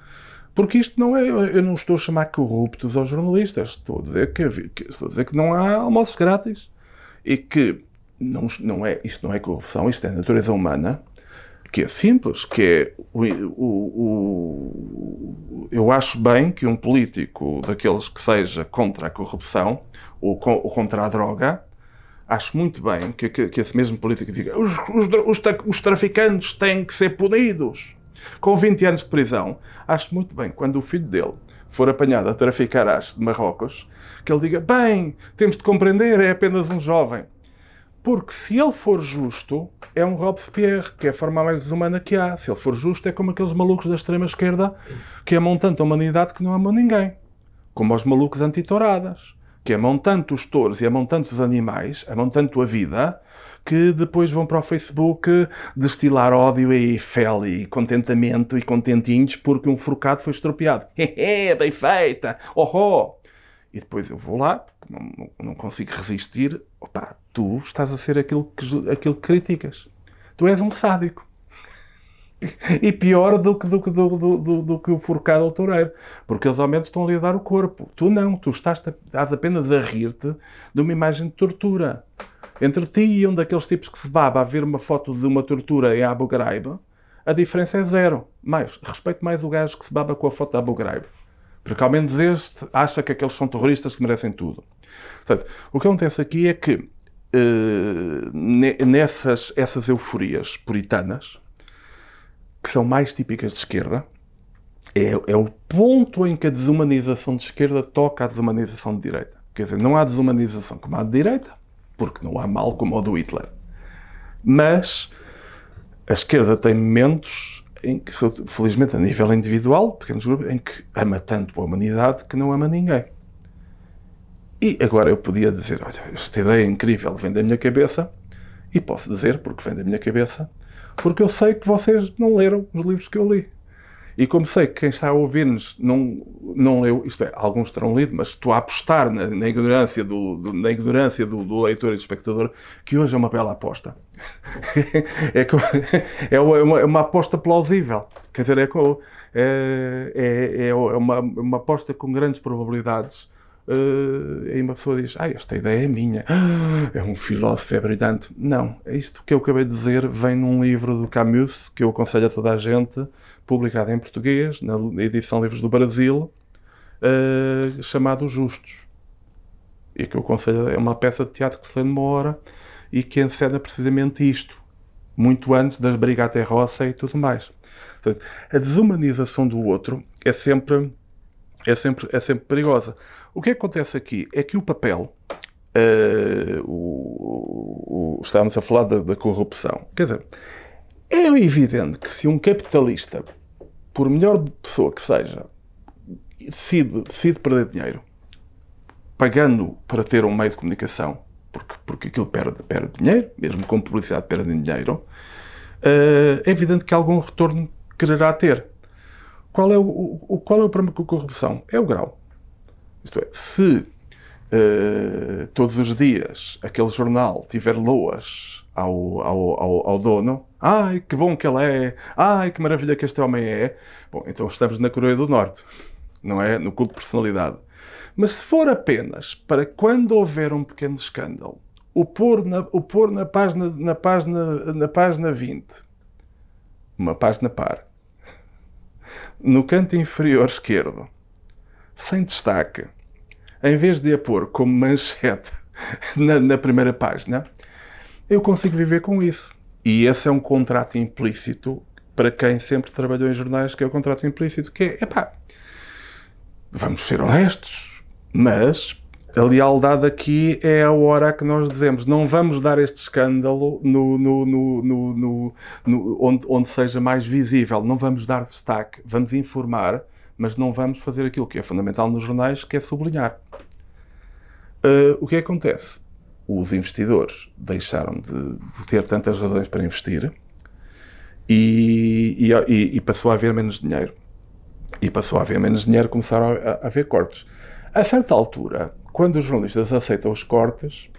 Porque isto não é. Eu não estou a chamar corruptos aos jornalistas. Estou a dizer que, estou a dizer que não há almoços grátis. E que não, não é, isto não é corrupção, isto é natureza humana, que é simples, que é o, o, o, eu acho bem que um político daqueles que seja contra a corrupção ou, ou contra a droga, acho muito bem que, que, que esse mesmo político diga os, os, os, os traficantes têm que ser punidos com 20 anos de prisão. Acho muito bem quando o filho dele for apanhado a traficar acho de Marrocos, que ele diga: bem, temos de compreender, é apenas um jovem. Porque se ele for justo, é um Robespierre, que é a forma mais desumana que há. Se ele for justo, é como aqueles malucos da extrema-esquerda que amam tanto a humanidade que não amam ninguém. Como os malucos antitouradas, que amam tanto os touros e amam tanto os animais, amam tanto a vida, que depois vão para o Facebook destilar ódio e fé e contentamento e contentinhos porque um forcado foi estropiado. Hehe, bem feita! Oh, oh! E depois eu vou lá, não, não consigo resistir. Opa, tu estás a ser aquilo que, aquilo que criticas. Tu és um sádico. e pior do que, do, do, do, do, que o forcado ao toureiro. Porque eles ao menos estão a lhe dar o corpo. Tu não, tu estás, estás apenas a rir-te de uma imagem de tortura. Entre ti e um daqueles tipos que se baba a ver uma foto de uma tortura em Abu Ghraib, a diferença é zero. Mais, respeito mais o gajo que se baba com a foto de Abu Ghraib. Porque ao menos este acha que aqueles são terroristas que merecem tudo. Portanto, o que acontece aqui é que uh, nessas essas euforias puritanas, que são mais típicas de esquerda, é, é o ponto em que a desumanização de esquerda toca a desumanização de direita. Quer dizer, não há desumanização como a de direita, porque não há mal como o do Hitler. Mas a esquerda tem momentos em que, felizmente, a nível individual, pequenos grupos, em que ama tanto a humanidade que não ama ninguém. E agora eu podia dizer: olha, esta ideia é incrível vem da minha cabeça, e posso dizer, porque vem da minha cabeça, porque eu sei que vocês não leram os livros que eu li. E como sei que quem está a ouvir-nos não, não leu, isto é, alguns terão lido, mas estou a apostar na, na ignorância, do, do, na ignorância do, do, leitor e do espectador, que hoje é uma bela aposta. é, é, uma, é uma aposta plausível. Quer dizer, é, é, é, é uma, uma aposta com grandes probabilidades Uh, uma pessoa diz: Ah, esta ideia é minha, é um filósofo, é brilhante. Não, é isto que eu acabei de dizer vem num livro do Camus, que eu aconselho a toda a gente, publicado em português, na edição Livros do Brasil, uh, chamado Justos. E que eu aconselho, é uma peça de teatro que se lê numa hora e que encena precisamente isto, muito antes das Brigate Roça e tudo mais. Portanto, a desumanização do outro é sempre, é sempre, é sempre perigosa. O que acontece aqui é que o papel, uh, o, o, estávamos a falar da, da corrupção, quer dizer, é evidente que se um capitalista, por melhor pessoa que seja, decide, decide perder dinheiro, pagando para ter um meio de comunicação, porque, porque aquilo perde, perde dinheiro, mesmo com publicidade perde dinheiro, uh, é evidente que algum retorno quererá ter. Qual é o, o, qual é o problema com a corrupção? É o grau. Isto é, se uh, todos os dias aquele jornal tiver loas ao, ao, ao, ao, dono, ai que bom que ele é, ai que maravilha que este homem é, bom, então estamos na Coreia do Norte, não é? No culto de personalidade. Mas se for apenas para quando houver um pequeno escândalo, o pôr na, o pôr na, página, na, página, na página 20, uma página par, no canto inferior esquerdo, sem destaque, em vez de a pôr como manchete na, na primeira página, eu consigo viver com isso. E esse é um contrato implícito para quem sempre trabalhou em jornais, que é o contrato implícito, que é, epá, vamos ser honestos, mas a lealdade aqui é a hora que nós dizemos não vamos dar este escândalo no, no, no, no, onde, onde seja mais visível, não vamos dar destaque, vamos informar, mas não vamos fazer aquilo que é fundamental nos jornais, que é sublinhar. Uh, o que acontece? Os investidores deixaram de, de, ter tantas razões para investir e, e, e, passou a haver menos dinheiro. E passou a haver menos dinheiro, começaram a, a haver cortes. A certa altura, quando os jornalistas aceitam os cortes,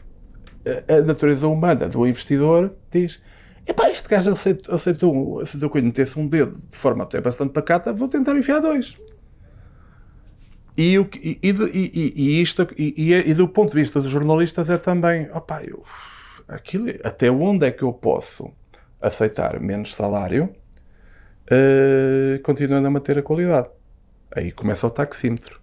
a natureza humana do investidor diz epá, este gajo aceitou, aceitou, aceitou que eu lhe metesse um dedo de forma até bastante pacata, vou tentar enfiar dois. E, o, e, e, e, isto, e, do ponto de vista dos jornalistas é também, opá, eu, aquilo, até onde é que eu posso aceitar menos salário uh, continuando a manter a qualidade? Aí começa o taxímetro.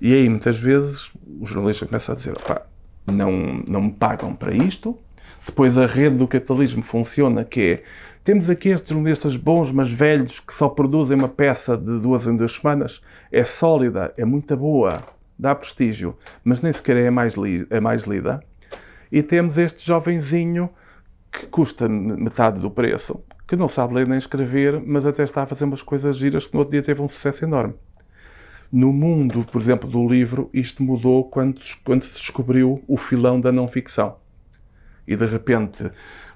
E aí muitas vezes os jornalistas começam a dizer, opá, não, não me pagam para isto. Depois a rede do capitalismo funciona, que é temos aqui estes jornalistas bons, mas velhos, que só produzem uma peça de duas em duas semanas. É sólida, é muito boa, dá prestígio, mas nem sequer é mais, li é mais lida. E temos este jovenzinho que custa metade do preço, que não sabe ler nem escrever, mas até está a fazer umas coisas giras que no outro dia teve um sucesso enorme. No mundo, por exemplo, do livro, isto mudou quando, quando se descobriu o filão da não-ficção. E de repente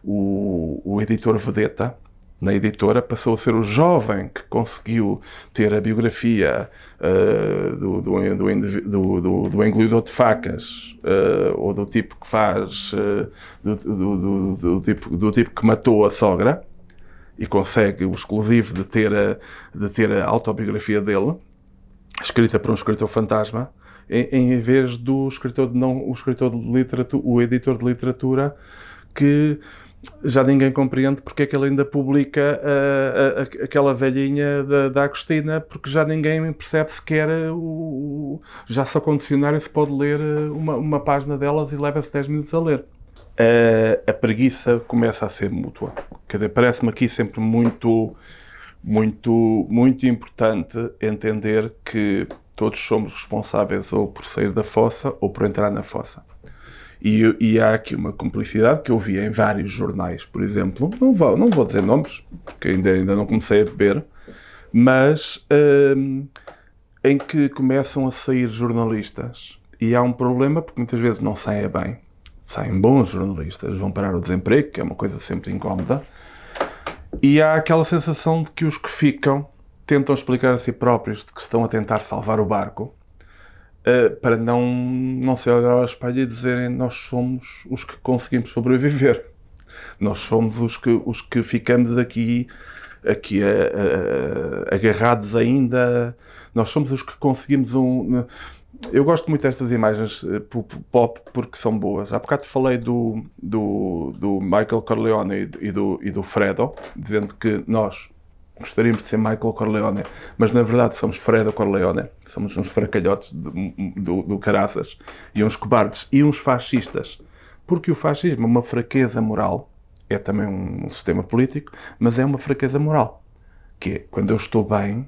o, o editor Vedeta, na editora, passou a ser o jovem que conseguiu ter a biografia uh, do, do, do, do, do engolidor de facas, uh, ou do tipo que faz, uh, do, do, tipo, do tipo que matou a sogra, e consegue o exclusivo de ter a, de ter a autobiografia dele escrita por um escritor fantasma, em, em vez do escritor de não, o escritor de literatura, o editor de literatura que já ninguém compreende porque é que ele ainda publica uh, a, a, aquela velhinha da, da Agostina, porque já ninguém percebe sequer o, já só com dicionário se pode ler uma, uma página delas e leva-se 10 minutos a ler. Uh, a preguiça começa a ser mútua. Quer dizer, parece-me aqui sempre muito muito, muito importante entender que todos somos responsáveis ou por sair da fossa ou por entrar na fossa. E, e, há aqui uma cumplicidade que eu vi em vários jornais, por exemplo, não vou, não vou dizer nomes, porque ainda, ainda não comecei a beber, mas hum, em que começam a sair jornalistas. E há um problema porque muitas vezes não saem bem. Saem bons jornalistas, vão parar o desemprego, que é uma coisa sempre incómoda, e há aquela sensação de que os que ficam tentam explicar a si próprios de que estão a tentar salvar o barco uh, para não, não se olhar ao espelho e dizerem nós somos os que conseguimos sobreviver. Nós somos os que, os que ficamos aqui, aqui uh, uh, agarrados ainda. Nós somos os que conseguimos um eu gosto muito destas imagens eh, pop porque são boas. Há bocado falei do, do, do Michael Corleone e do, e do Fredo, dizendo que nós gostaríamos de ser Michael Corleone, mas na verdade somos Fredo Corleone, somos uns fracalhotes do, do, caraças e uns cobardes e uns fascistas. Porque o fascismo é uma fraqueza moral, é também um sistema político, mas é uma fraqueza moral. Que é, quando eu estou bem,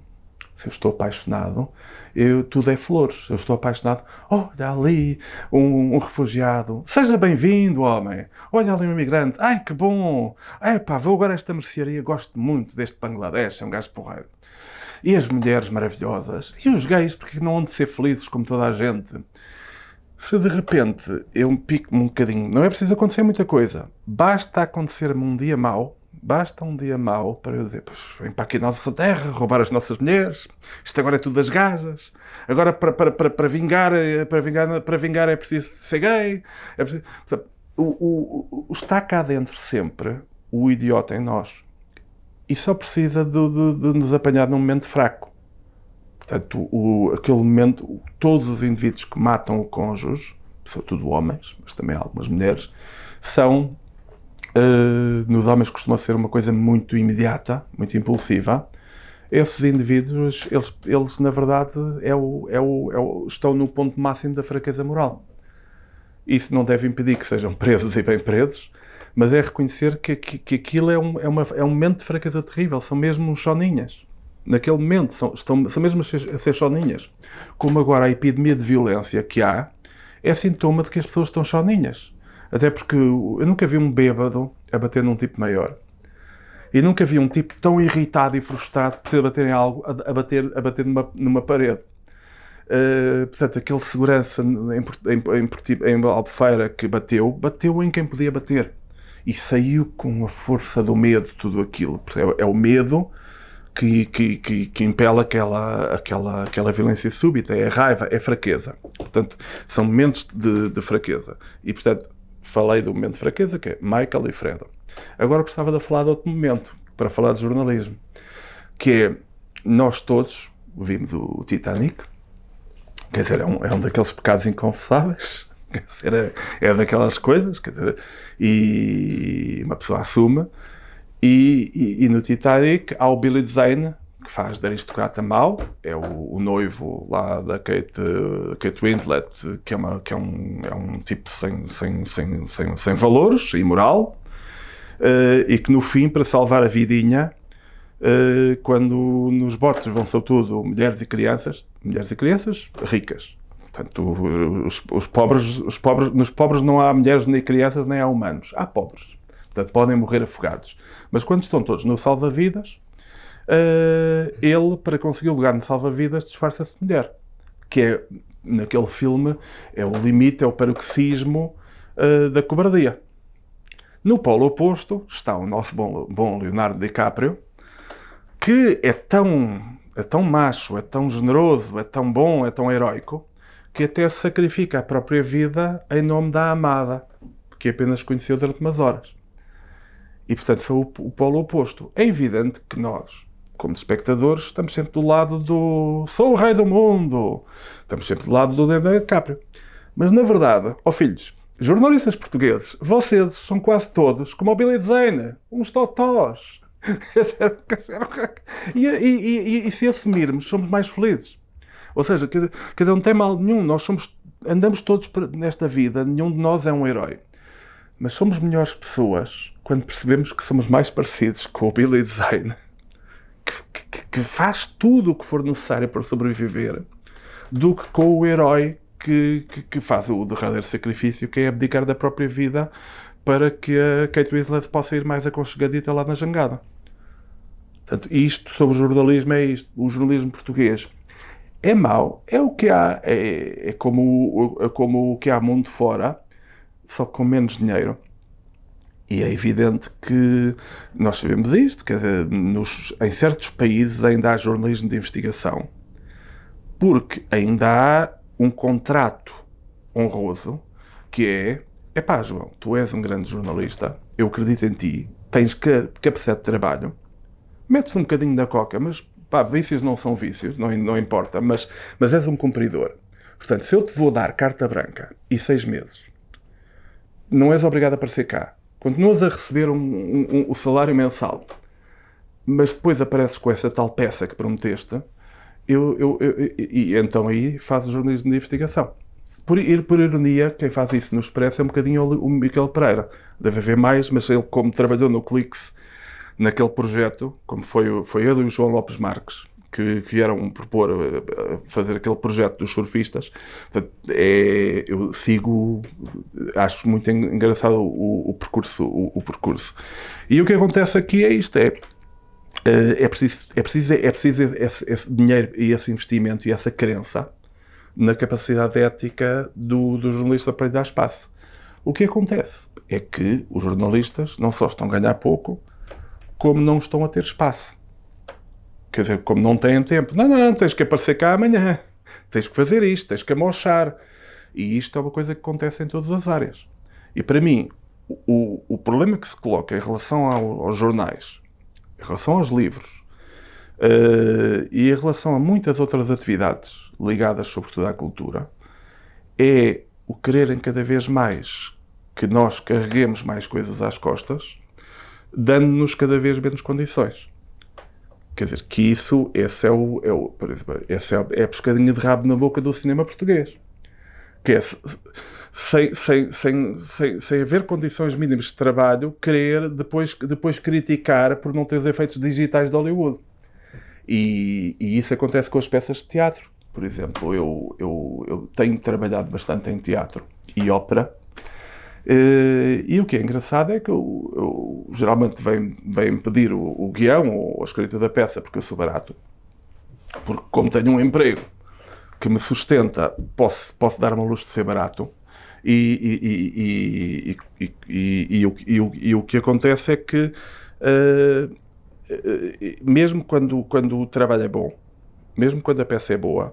se eu estou apaixonado, eu, tudo é flores. Eu estou apaixonado. Olha ali um, um refugiado. Seja bem-vindo, homem. Olha ali um imigrante. Ai, que bom. Epá, vou agora a esta mercearia. Gosto muito deste Bangladesh. É um gajo porreiro. E as mulheres maravilhosas. E os gays, porque não hão de ser felizes como toda a gente. Se de repente eu me pico-me um bocadinho, não é preciso acontecer muita coisa. Basta acontecer-me um dia mau Basta um dia mau para eu dizer, pois vem para aqui a nossa terra, roubar as nossas mulheres, isto agora é tudo das gajas, agora para, para, para, para, vingar, para, vingar, para vingar é preciso ser gay. É preciso... O, o, o, está cá dentro sempre o idiota em nós e só precisa de, de, de nos apanhar num momento fraco. Portanto, o, aquele momento, todos os indivíduos que matam o cônjuge, são tudo homens, mas também algumas mulheres, são uh, nos homens costuma ser uma coisa muito imediata, muito impulsiva. Esses indivíduos, eles, eles na verdade, é o, é o, é o, estão no ponto máximo da fraqueza moral. Isso não deve impedir que sejam presos e bem presos, mas é reconhecer que, que, que aquilo é um, é, uma, é um momento de fraqueza terrível, são mesmo uns soninhas. Naquele momento, são, estão, são mesmo a ser, a ser soninhas. Como agora a epidemia de violência que há, é sintoma de que as pessoas estão soninhas. Até porque eu nunca vi um bêbado a bater num tipo maior. E nunca vi um tipo tão irritado e frustrado por bater em algo, a, bater, a bater numa, numa parede. Uh, portanto, aquele segurança em, em, em, em Albufeira que bateu, bateu em quem podia bater. E saiu com a força do medo, tudo aquilo. É, é o medo que, que, que, que impele aquela, aquela, aquela violência súbita, é a raiva, é a fraqueza. Portanto, são momentos de, de fraqueza. E, portanto, falei do momento de fraqueza, que é Michael e Fredo. Agora gostava de falar de outro momento, para falar de jornalismo, que é, nós todos vimos o Titanic, quer dizer, é um, é um daqueles pecados inconfessáveis, é, é daquelas coisas, quer dizer, e uma pessoa assume, e, e, e, no Titanic há o Billy Zane, que faz de aristocrata mau, é o, o, noivo lá da Kate, Kate Winslet, que, é, uma, que é, um, é um tipo sem, sem, sem, sem, sem valores, imoral, uh, e que no fim, para salvar a vidinha, uh, quando nos botes vão sobretudo mulheres e crianças, mulheres e crianças ricas. Portanto, os, os, pobres, os pobres, nos pobres não há mulheres nem crianças, nem há humanos. Há pobres. Portanto, podem morrer afogados. Mas quando estão todos no salva-vidas, uh, ele, para conseguir o lugar no salva-vidas, disfarça-se de mulher. Que é, naquele filme, é o limite, é o paroxismo uh, da cobardia. No polo oposto está o nosso bom, bom Leonardo DiCaprio, que é tão, é tão macho, é tão generoso, é tão bom, é tão heróico, que até sacrifica a própria vida em nome da amada, que apenas conheceu durante umas horas. E, portanto, são o, o polo oposto. É evidente que nós, como espectadores, estamos sempre do lado do sou o rei do mundo. Estamos sempre do lado do Leonardo DiCaprio. Mas, na verdade, ó oh filhos, jornalistas portugueses, vocês são quase todos como o Billy Zane, uns totós. e, e, e, e, se assumirmos, somos mais felizes. Ou seja, dizer, não tem mal nenhum. Nós somos, andamos todos nesta vida, nenhum de nós é um herói. Mas somos melhores pessoas quando percebemos que somos mais parecidos com o Billy Zane, que, que, faz tudo o que for necessário para sobreviver, do que com o herói que, que, que, faz o derradeiro sacrifício, que é abdicar da própria vida para que a Kate Winslet possa ir mais aconchegadita lá na jangada. Portanto, isto sobre o jornalismo é isto. O jornalismo português é mau, é o que há, é, é como, é como o que há mundo fora, só com menos dinheiro. E é evidente que nós sabemos isto, quer dizer, nos, em certos países ainda há jornalismo de investigação, porque ainda há um contrato honroso que é: é pá, João, tu és um grande jornalista, eu acredito em ti, tens capacidade de trabalho, metes um bocadinho da coca, mas pá, vícios não são vícios, não, não importa, mas, mas és um cumpridor. Portanto, se eu te vou dar carta branca e seis meses, não és obrigado a aparecer cá continuas a receber um, um, um, o salário mensal, mas depois apareces com essa tal peça que prometeste, eu, eu, eu, e então aí fazes jornalismo de investigação. Por, por ironia, quem faz isso no Expresso é um bocadinho o, o Miquel Pereira. Deve haver mais, mas ele, como trabalhou no Clix, naquele projeto, como foi, foi ele e o João Lopes Marques, que, que vieram propor uh, fazer aquele projeto dos surfistas. Portanto, é, eu sigo, acho muito engraçado o, o percurso, o, o, percurso. E o que acontece aqui é isto: é, uh, é preciso, é preciso, é preciso esse, esse, dinheiro e esse investimento e essa crença na capacidade ética do, do jornalista para lhe dar espaço. O que acontece é que os jornalistas não só estão a ganhar pouco, como não estão a ter espaço. Quer dizer, como não têm tempo. Não, não, tens que aparecer cá amanhã. Tens que fazer isto, tens que amochar. E isto é uma coisa que acontece em todas as áreas. E para mim, o, o problema que se coloca em relação ao, aos jornais, em relação aos livros uh, e em relação a muitas outras atividades ligadas, sobretudo à cultura, é o quererem cada vez mais que nós carreguemos mais coisas às costas, dando-nos cada vez menos condições. Quer dizer, que isso, esse é o, é o esse é, é a pescadinha de rabo na boca do cinema português. Que é, sem, sem, sem, sem, sem haver condições mínimas de trabalho, querer depois, depois criticar por não ter os efeitos digitais de Hollywood. E, e isso acontece com as peças de teatro. Por exemplo, eu, eu, eu tenho trabalhado bastante em teatro e ópera, e o que é engraçado é que eu, eu geralmente venho, venho pedir o, o, guião ou a escrita da peça porque eu sou barato. Porque, como tenho um emprego que me sustenta, posso, posso dar-me a luz de ser barato. E, e, e, e, o, que acontece é que uh, mesmo quando, quando o trabalho é bom, mesmo quando a peça é boa,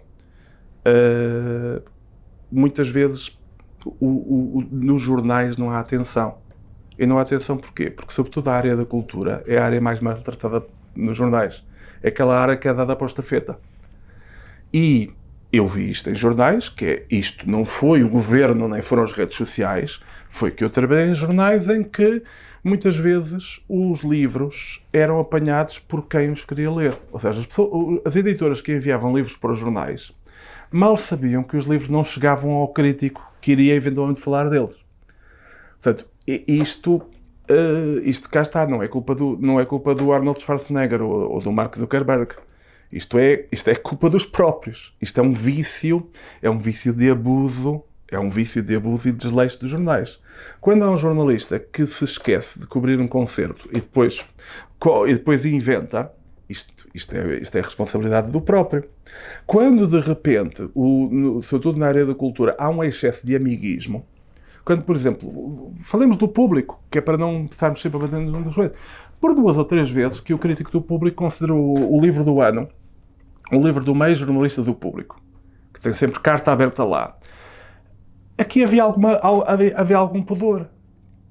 uh, muitas vezes o, o, nos jornais não há atenção. E não há atenção porquê? Porque, sobretudo, a área da cultura é a área mais maltratada nos jornais. É aquela área que é dada para a estafeta. E eu vi isto em jornais, que é isto não foi o governo, nem foram as redes sociais, foi que eu trabalhei em jornais em que muitas vezes os livros eram apanhados por quem os queria ler. Ou seja, as, pessoas, as editoras que enviavam livros para os jornais mal sabiam que os livros não chegavam ao crítico que iria eventualmente falar deles. Portanto, isto, uh, isto cá está, não é culpa do, não é culpa do Arnold Schwarzenegger ou, ou do Mark Zuckerberg. Isto é, isto é culpa dos próprios. Isto é um vício, é um vício de abuso, é um vício de abuso e de desleixo dos jornais. Quando há um jornalista que se esquece de cobrir um concerto e depois, e depois inventa, isto, isto, é, isto é responsabilidade do próprio. Quando de repente, o, no, sobretudo na área da cultura, há um excesso de amiguismo, quando, por exemplo, falemos do público, que é para não estarmos sempre bater nos joelhos, por duas ou três vezes que o crítico do público considerou o, livro do ano o livro do meio jornalista do público, que tem sempre carta aberta lá. Aqui havia, alguma, havia, havia algum pudor.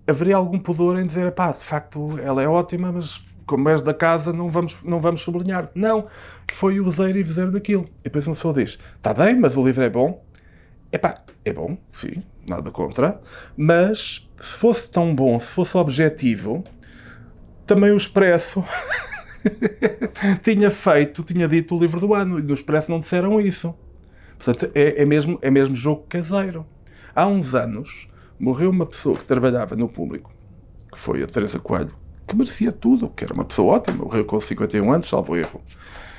Haveria algum pudor em dizer, pá, de facto, ela é ótima, mas como és da casa, não vamos, não vamos sublinhar. Não, foi o zero e vizer daquilo. E depois uma pessoa diz, está bem, mas o livro é bom. Epá, é bom, sim, nada contra, mas se fosse tão bom, se fosse objetivo, também o Expresso tinha feito, tinha dito o livro do ano, e no Expresso não disseram isso. Portanto, é, é, mesmo, é mesmo jogo caseiro. Há uns anos, morreu uma pessoa que trabalhava no público, que foi a Teresa Coelho, que merecia tudo, que era uma pessoa ótima, morreu com 51 anos, salvo erro.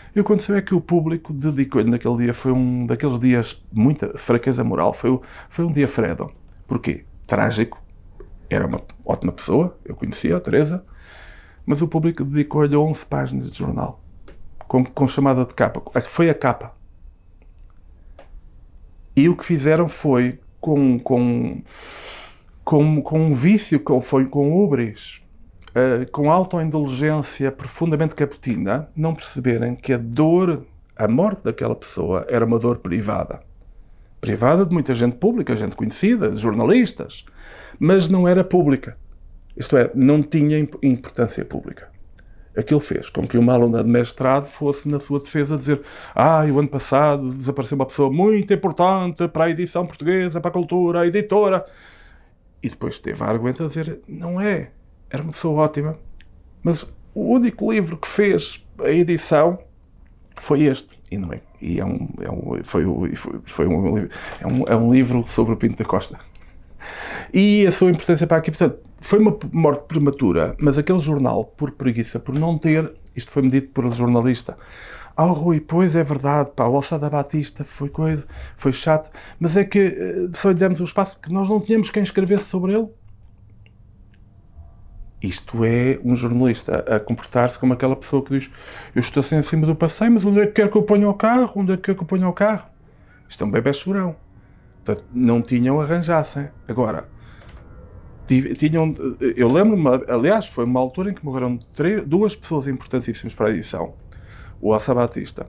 E o que aconteceu é que o público dedicou-lhe naquele dia, foi um daqueles dias, muita fraqueza moral, foi, foi um dia fredo. Porquê? Trágico, era uma ótima pessoa, eu conhecia a Teresa, mas o público dedicou-lhe 11 páginas de jornal, com, com chamada de capa. Foi a capa. E o que fizeram foi, com, com, com, com um vício, com, foi com ubris, uh, com autoindulgência profundamente caputina, não perceberem que a dor, a morte daquela pessoa era uma dor privada. Privada de muita gente pública, gente conhecida, jornalistas, mas não era pública. Isto é, não tinha importância pública. Aquilo fez com que uma aluna de mestrado fosse, na sua defesa, dizer: Ah, o ano passado desapareceu uma pessoa muito importante para a edição portuguesa, para a cultura, a editora. E depois teve a argumento a dizer: Não é, era uma pessoa ótima. Mas o único livro que fez a edição foi este. E não é. E é um, é um, foi, foi, foi um, é um, é um livro sobre o Pinto da Costa. E a sua importância para aqui, portanto, foi uma morte prematura, mas aquele jornal, por preguiça, por não ter, isto foi medido por um jornalista, oh, Rui, pois é verdade, pá, o Alçada Batista foi coisa, foi chato, mas é que eh, só lhe demos o espaço que nós não tínhamos quem escrevesse sobre ele. Isto é um jornalista a comportar-se como aquela pessoa que diz: Eu estou assim acima do passeio, mas onde é que quer que eu ponha o carro? Onde é que quer que eu ponha o carro? Isto é um bebê chorão. Portanto, não tinham, arranjassem. Agora, tinham, eu lembro-me, aliás, foi uma altura em que morreram três, duas pessoas importantíssimas para a edição: o Assa Batista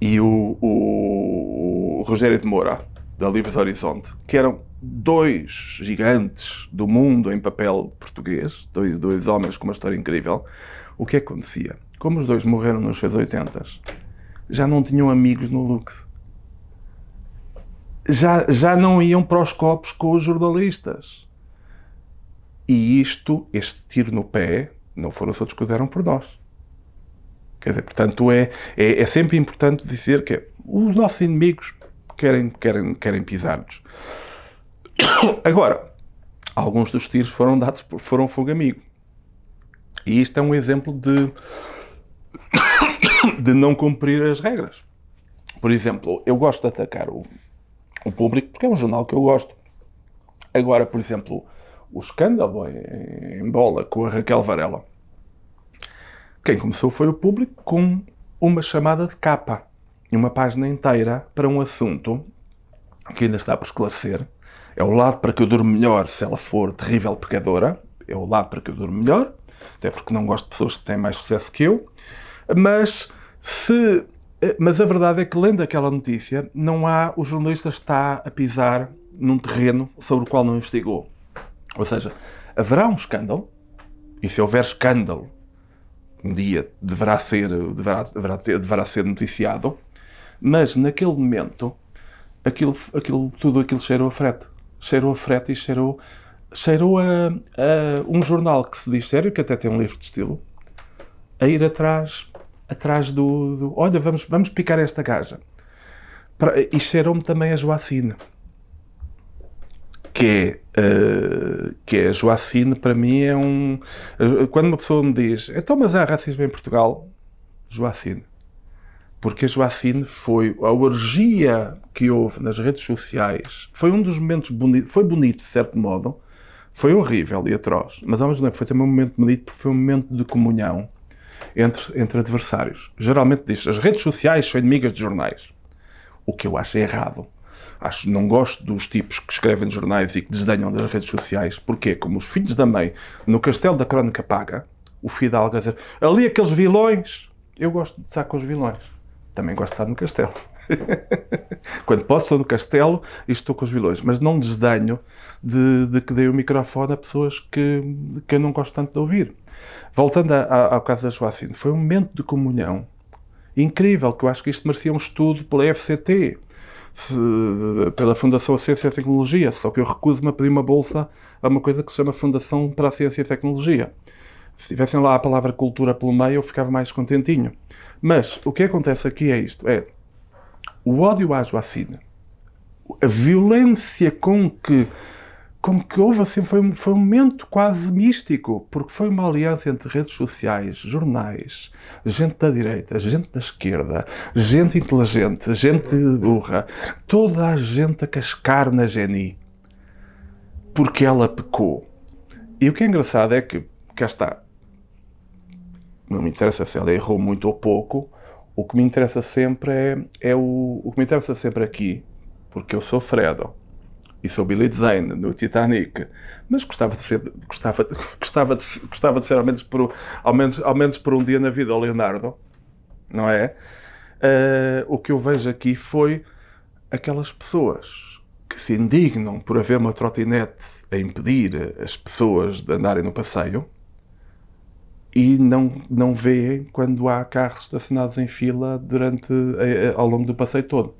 e o, o, o Rogério de Moura, da Livres Horizonte, que eram dois gigantes do mundo em papel português, dois, dois homens com uma história incrível. O que acontecia? Como os dois morreram nos seus 80, já não tinham amigos no Lux já, já não iam para os copos com os jornalistas. E isto, este tiro no pé, não foram os outros que o deram por nós. Quer dizer, portanto, é, é, é sempre importante dizer que os nossos inimigos querem, querem, querem pisar-nos. Agora, alguns dos tiros foram dados foram fogo amigo. E isto é um exemplo de, de não cumprir as regras. Por exemplo, eu gosto de atacar o, o público, porque é um jornal que eu gosto. Agora, por exemplo, o escândalo em, bola com a Raquel Varela. Quem começou foi o público com uma chamada de capa uma página inteira para um assunto que ainda está por esclarecer. É o lado para que eu durmo melhor se ela for terrível pecadora. É o lado para que eu durmo melhor. até porque não gosto de pessoas que têm mais sucesso que eu, mas se mas a verdade é que, lendo aquela notícia, não há. O jornalista está a pisar num terreno sobre o qual não investigou. Ou seja, haverá um escândalo, e se houver escândalo, um dia deverá ser, deverá, deverá, ter, deverá ser noticiado, mas naquele momento, aquilo, aquilo, tudo aquilo cheirou a frete. Cheirou a frete e cheirou, cheirou a, a um jornal que se diz sério, que até tem um livro de estilo, a ir atrás atrás do, do, olha, vamos, vamos picar esta gaja. e cheirou-me também a Joacine. Que é, uh, que é Joacine, para mim, é um. Quando uma pessoa me diz, então, mas há racismo em Portugal, Joacine. Porque a Joacine foi a orgia que houve nas redes sociais. Foi um dos momentos bonitos. Foi bonito, de certo modo. Foi horrível e atroz. Mas ao mesmo tempo foi também um momento bonito porque foi um momento de comunhão entre, entre adversários. Geralmente diz as redes sociais são inimigas de jornais. O que eu acho errado. Acho, não gosto dos tipos que escrevem jornais e que desdenham das redes sociais, porque como os filhos da mãe no Castelo da Crónica Paga, o Fidalgo a dizer ali aqueles vilões. Eu gosto de estar com os vilões. Também gosto de estar no castelo. Quando posso, estou no castelo e estou com os vilões. Mas não desdenho de, de que dei o microfone a pessoas que, que eu não gosto tanto de ouvir. Voltando a, a, ao caso da Joacine, foi um momento de comunhão incrível, que eu acho que isto merecia um estudo pela FCT, se, pela Fundação Ciência e Tecnologia, só que eu recuso-me a pedir uma bolsa a uma coisa que se chama Fundação para a Ciência e Tecnologia. Se tivessem lá a palavra cultura pelo meio, eu ficava mais contentinho. Mas o que acontece aqui é isto: é o ódio à Joacine, a violência com que como que houve assim, foi, foi um momento quase místico, porque foi uma aliança entre redes sociais, jornais, gente da direita, gente da esquerda, gente inteligente, gente burra, toda a gente a cascar na Jenny, porque ela pecou. E o que é engraçado é que, cá está, não me interessa se ela errou muito ou pouco, o que me interessa sempre é, é o, o que me interessa sempre aqui, porque eu sou Fredo e sou Billy Zane no Titanic, mas gostava de ser, gostava, gostava de, gostava de ser ao menos, por, ao, menos, ao menos por um dia na vida ao Leonardo, não é? Uh, o que eu vejo aqui foi aquelas pessoas que se indignam por haver uma trotinete a impedir as pessoas de andarem no passeio e não, não veem quando há carros estacionados em fila durante, ao longo do passeio todo.